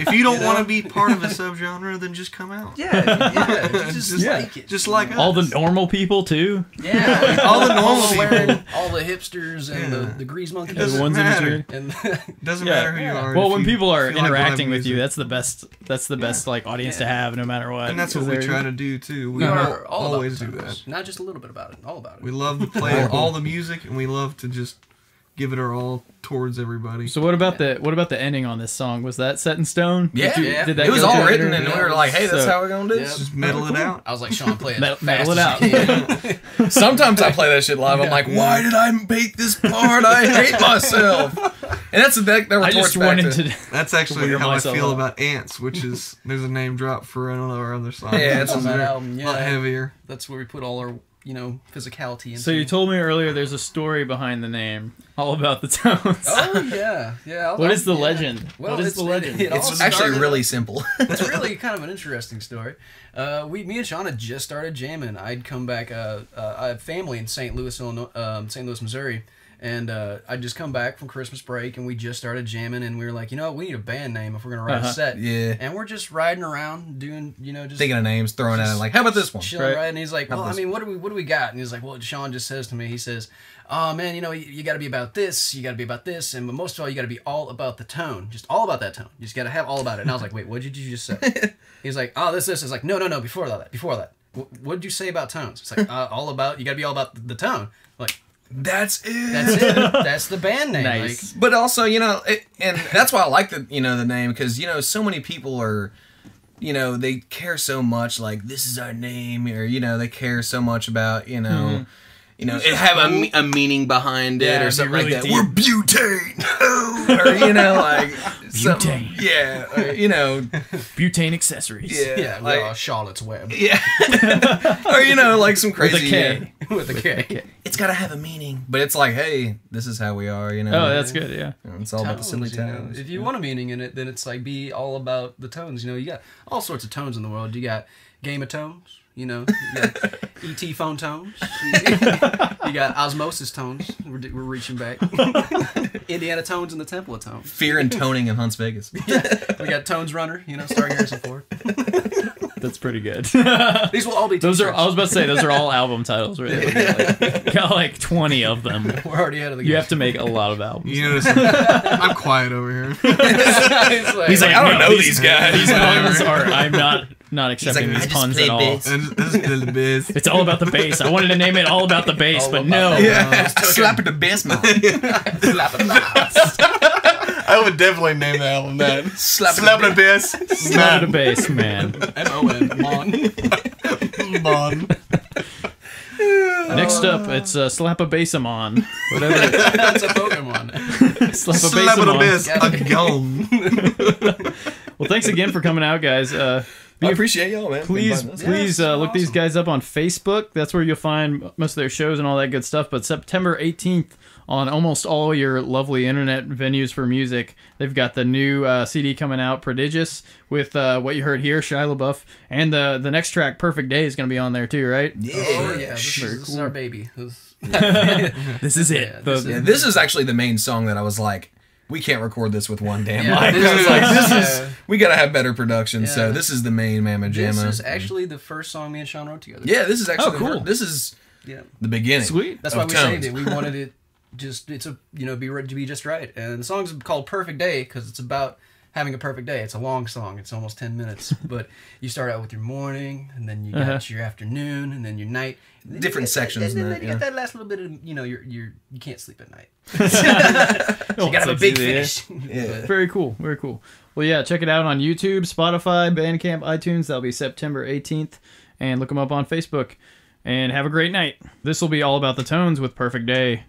Speaker 3: If you don't want to be part of a subgenre, then just come out.
Speaker 4: yeah, yeah. (laughs) (laughs) Just,
Speaker 3: Just-
Speaker 4: like it.
Speaker 3: Just like
Speaker 1: all the normal people too.
Speaker 4: yeah,
Speaker 3: all the normal
Speaker 4: all wearing
Speaker 3: people.
Speaker 4: all the hipsters and
Speaker 3: Yeah.
Speaker 4: the, the grease monkeys.
Speaker 3: doesn't
Speaker 1: the ones in
Speaker 3: matter.
Speaker 1: between.
Speaker 4: and (laughs)
Speaker 3: Doesn't
Speaker 1: Yeah.
Speaker 3: matter who you are.
Speaker 1: Well, when
Speaker 3: you
Speaker 1: people are
Speaker 3: feel like
Speaker 1: interacting
Speaker 3: live
Speaker 1: with you, that's the best. That's the best like audience to have, no matter what.
Speaker 3: and that's what we
Speaker 1: they're-
Speaker 3: try to do too. We
Speaker 4: we are all
Speaker 3: always do
Speaker 4: songs.
Speaker 3: that.
Speaker 4: Not just a little bit about it. All about it.
Speaker 3: We love to play (laughs) all the music, and we love to just give it our all towards everybody.
Speaker 1: So what about the what about the ending on this song? Was that set in stone?
Speaker 2: Yeah,
Speaker 1: Did you-
Speaker 4: yeah.
Speaker 1: Did that
Speaker 2: It was all written,
Speaker 1: editor?
Speaker 2: and we were like, "Hey, that's
Speaker 1: So-
Speaker 2: how we're gonna do
Speaker 4: Yeah.
Speaker 2: this."
Speaker 3: just metal it out.
Speaker 4: I was like, Sean, play it (laughs)
Speaker 1: Metal-
Speaker 4: fast
Speaker 1: metal it
Speaker 4: out." (laughs)
Speaker 2: Sometimes I play that shit live. I'm like, "Why did I make this part? I (laughs) hate myself." And that's that. That
Speaker 1: I just wanted
Speaker 2: to,
Speaker 1: to.
Speaker 3: That's actually
Speaker 1: Wear
Speaker 3: how I feel
Speaker 1: out.
Speaker 3: about Ants, which is there's a name drop for another of our other songs.
Speaker 2: Yeah,
Speaker 3: It's
Speaker 2: it's
Speaker 4: on that
Speaker 3: very-
Speaker 4: album.
Speaker 3: a lot
Speaker 4: Yeah,
Speaker 3: heavier.
Speaker 4: that's where we put all our you know physicality into.
Speaker 1: So you told me earlier there's a story behind the name, all about the tones.
Speaker 4: Oh yeah, yeah. I'll- (laughs)
Speaker 1: What is the
Speaker 4: yeah.
Speaker 1: legend?
Speaker 4: Well,
Speaker 1: what is the legend?
Speaker 4: it- it
Speaker 2: It's actually really simple. (laughs)
Speaker 4: it's really kind of an interesting story. Uh, we, me and Sean had just started jamming. I'd come back. Uh, uh, I have family in St. Louis, Illinois, um, St. Louis, Missouri, and uh, I'd just come back from Christmas break, and we just started jamming, and we were like, you know, what? we need a band name if we're gonna write
Speaker 1: Uh-huh.
Speaker 4: a set.
Speaker 2: yeah,
Speaker 4: And we're just riding around doing, you know, just
Speaker 2: thinking of names, throwing at it like, "How about this one?"
Speaker 4: chilling
Speaker 1: Right.
Speaker 4: right? And he's like well i
Speaker 2: this-
Speaker 4: mean what do we what do we got? And he's like well sean just says to me he says oh man you know you, you got to be about this you got to be about this and but most of all you got to be all about the tone just all about that tone. You just got to have all about it. And i was like wait what did you just say? (laughs) He's like oh this this. Is like no no no before that before that. What did you say about tones? It's like (laughs) uh, all about you got to be all about the tone. like
Speaker 2: That's it.
Speaker 4: that's it (laughs) that's the band name
Speaker 1: Nice.
Speaker 4: like
Speaker 2: But also, you know, it, and that's why I like the you know the name because you know so many people are, you know, they care so much like this is our name or you know they care so much about you know, mm-hmm. You know, it have a, a meaning behind it
Speaker 1: Yeah,
Speaker 2: or something
Speaker 1: really
Speaker 2: like that.
Speaker 1: deep.
Speaker 2: We're butane, oh, or you know, like (laughs) something-
Speaker 1: Butane.
Speaker 2: Yeah, or, you know, (laughs)
Speaker 1: Butane accessories.
Speaker 2: yeah,
Speaker 4: Yeah,
Speaker 2: like,
Speaker 4: well, Charlotte's Web
Speaker 2: yeah, (laughs) or you know, like some crazy
Speaker 1: With
Speaker 2: crazy.
Speaker 1: a K.
Speaker 2: yeah,
Speaker 4: with a K.
Speaker 2: it's got to have a meaning, but it's like, hey, this is how we are. You know.
Speaker 1: Oh, that's good. Yeah.
Speaker 2: You know, It's all about the silly
Speaker 4: Tones, you know.
Speaker 2: towns.
Speaker 4: If you want a meaning in it, then it's like be all about the tones. You know, you got all sorts of tones in the world. You got Game of Tones. You know, you ET (laughs) phone tones. (laughs) you got Osmosis tones. We're, we're reaching back. (laughs) Indiana tones and the Temple of Tones.
Speaker 2: Fear and toning in Hunts Vegas.
Speaker 4: We got Tones Runner. You know, starring Harrison Ford.
Speaker 1: That's pretty good.
Speaker 4: These will all be.
Speaker 1: those are.
Speaker 4: t-shirts.
Speaker 1: I was about to say those are all album titles, right? Got like twenty of them.
Speaker 4: We're already ahead of the game.
Speaker 1: You have to make a lot of albums.
Speaker 3: You notice I'm quiet over here.
Speaker 4: It's like-
Speaker 2: He's like, I don't
Speaker 1: no,
Speaker 2: know
Speaker 1: these-
Speaker 2: these guys.
Speaker 1: These puns are. I'm not not accepting
Speaker 2: like,
Speaker 1: these puns at all.
Speaker 2: bits.
Speaker 3: And this is the biz.
Speaker 1: It's all about the bass. I wanted to name it all about the bass,
Speaker 4: All
Speaker 1: but no. (laughs) (laughs)
Speaker 2: Yeah, slap it the best man.
Speaker 4: Slap it loud.
Speaker 3: I would definitely name the album that.
Speaker 2: Slap
Speaker 3: Slap
Speaker 2: the
Speaker 3: the biz.
Speaker 1: Slap the bass, man.
Speaker 4: M O N. (laughs) Mon.
Speaker 3: Bon.
Speaker 1: Next up, it's uh, slap a bass 'em on. Whatever.
Speaker 4: That's a Pokemon.
Speaker 1: slap a bass
Speaker 3: Slap
Speaker 1: 'em on.
Speaker 3: biz. A gum.
Speaker 1: Well, thanks again for coming out, guys. Uh, be
Speaker 2: I appreciate y'all, man.
Speaker 1: please, please
Speaker 4: Yeah,
Speaker 1: uh,
Speaker 4: it's
Speaker 1: look these guys up on Facebook. That's where you'll find most of their shows and all that good stuff. But September 18th, on almost all your lovely internet venues for music, they've got the new uh, CD coming out, Prodigious, with uh, what you heard here, Shia LaBeouf, and the the next track, Perfect Day, is going to be on there too, right?
Speaker 2: Yeah.
Speaker 4: Oh yeah, this,
Speaker 1: Very
Speaker 4: is, this is our baby. This- (laughs) (laughs)
Speaker 1: This is it.
Speaker 4: Yeah,
Speaker 1: The-
Speaker 4: is-
Speaker 2: Yeah, this is actually the main song that I was like, we can't record this with one damn
Speaker 4: Yeah,
Speaker 2: mic.
Speaker 4: this is- (laughs)
Speaker 2: like, this
Speaker 4: yeah.
Speaker 2: is we gotta have better production. So this is the main Mamma
Speaker 4: This is actually the first song me and Sean wrote together.
Speaker 2: yeah, this is oh, actually
Speaker 1: Oh, cool.
Speaker 2: fir- this is
Speaker 4: yeah.
Speaker 2: the beginning.
Speaker 1: Sweet.
Speaker 4: That's why we
Speaker 2: tones.
Speaker 4: saved it. We wanted it just it's a you know be re- to be just right. And the song's called Perfect Day because it's about having a perfect day. It's a long song. It's almost ten minutes, (laughs) but you start out with your morning, and then you got
Speaker 1: Uh-huh.
Speaker 4: your afternoon, and then your night. Then
Speaker 2: Different
Speaker 4: you get that-
Speaker 2: sections
Speaker 4: And then,
Speaker 2: in that,
Speaker 4: you
Speaker 2: yeah.
Speaker 4: get that last little bit of you know you're you're you can't sleep at night.
Speaker 1: Oh, (laughs) (laughs)
Speaker 4: You got a big finish.
Speaker 2: Yeah.
Speaker 1: Very cool. Very cool. Well, yeah, check it out on YouTube, Spotify, Bandcamp, iTunes. That'll be September 18th. And look them up on Facebook. And have a great night. This will be all about the tones with Perfect Day.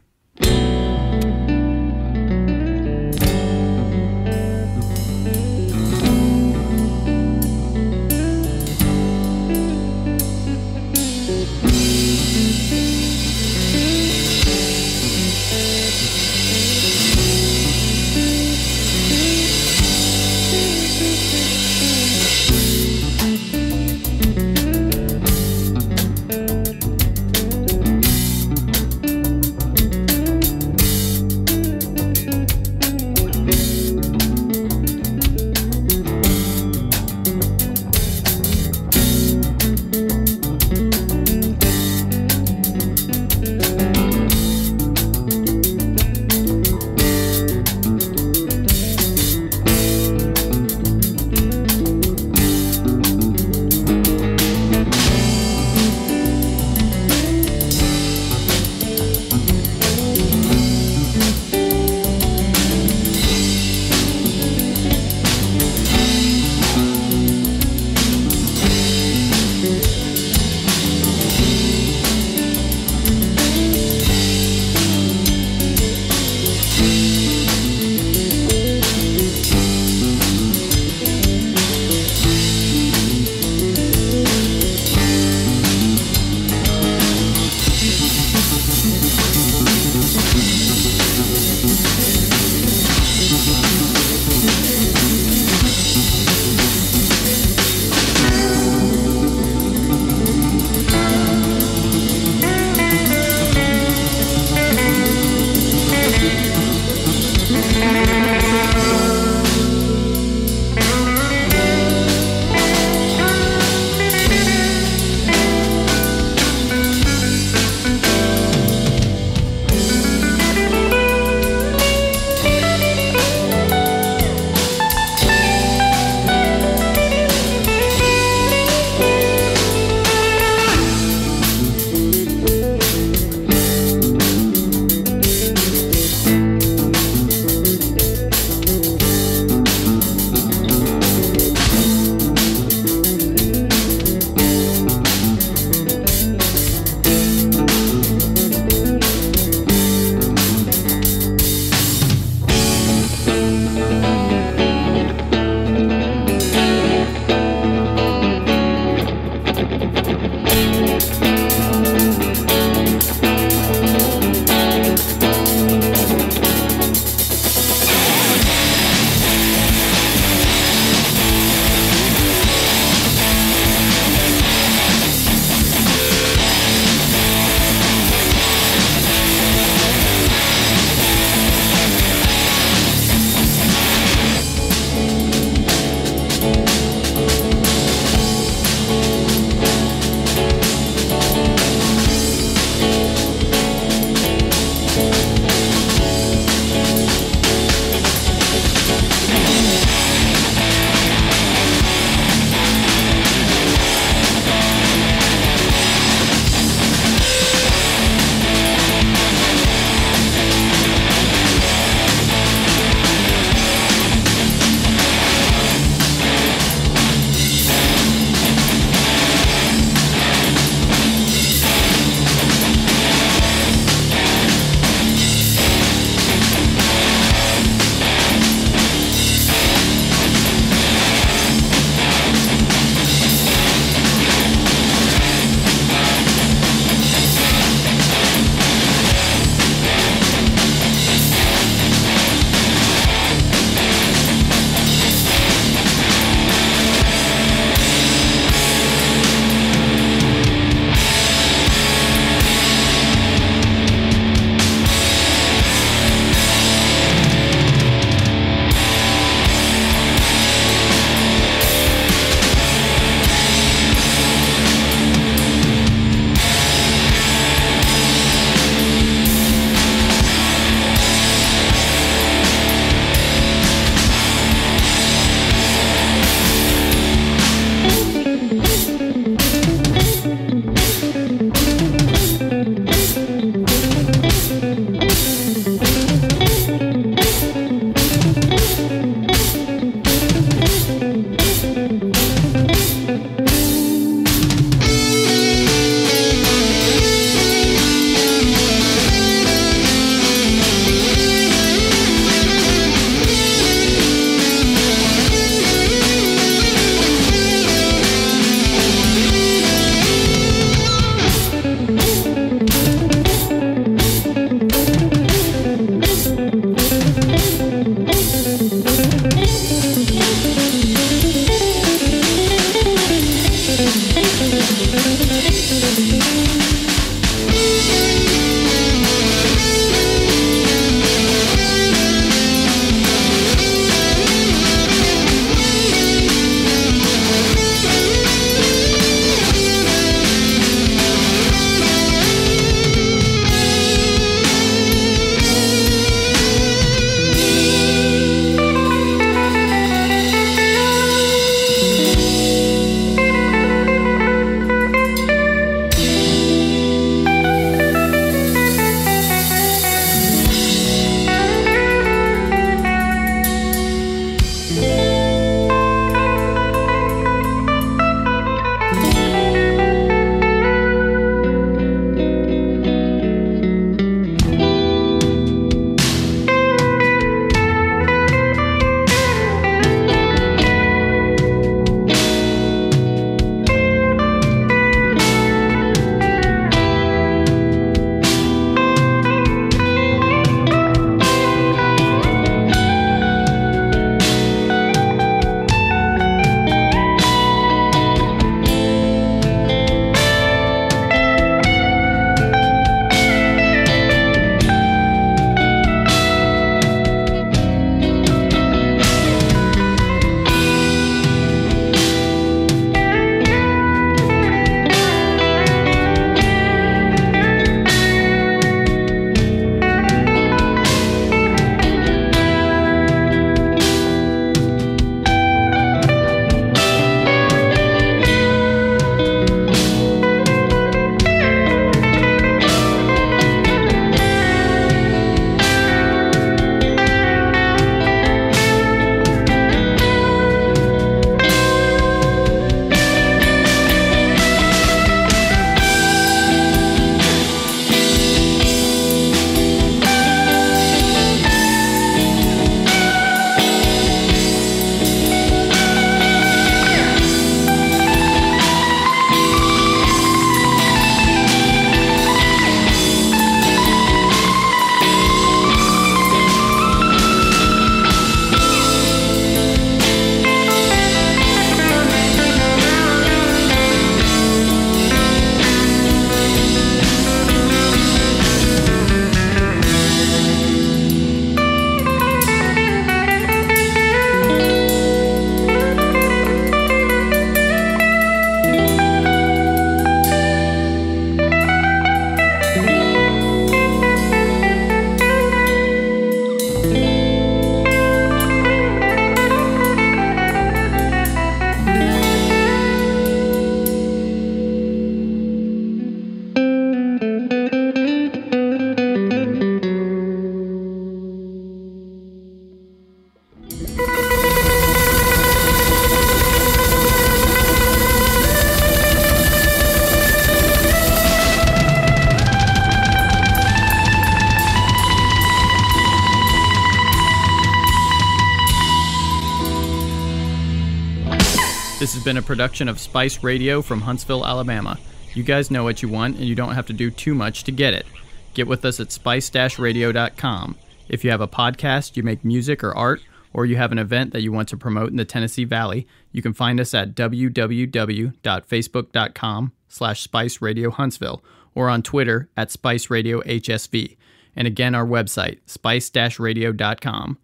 Speaker 1: Been a production of Spice Radio from Huntsville, Alabama. You guys know what you want, and you don't have to do too much to get it. Get with us at spice-radio.com. If you have a podcast, you make music or art, or you have an event that you want to promote in the Tennessee Valley, you can find us at www.facebook.com slash Spice Radio Huntsville or on Twitter at Spice Radio HSV. And again, our website, spice-radio.com.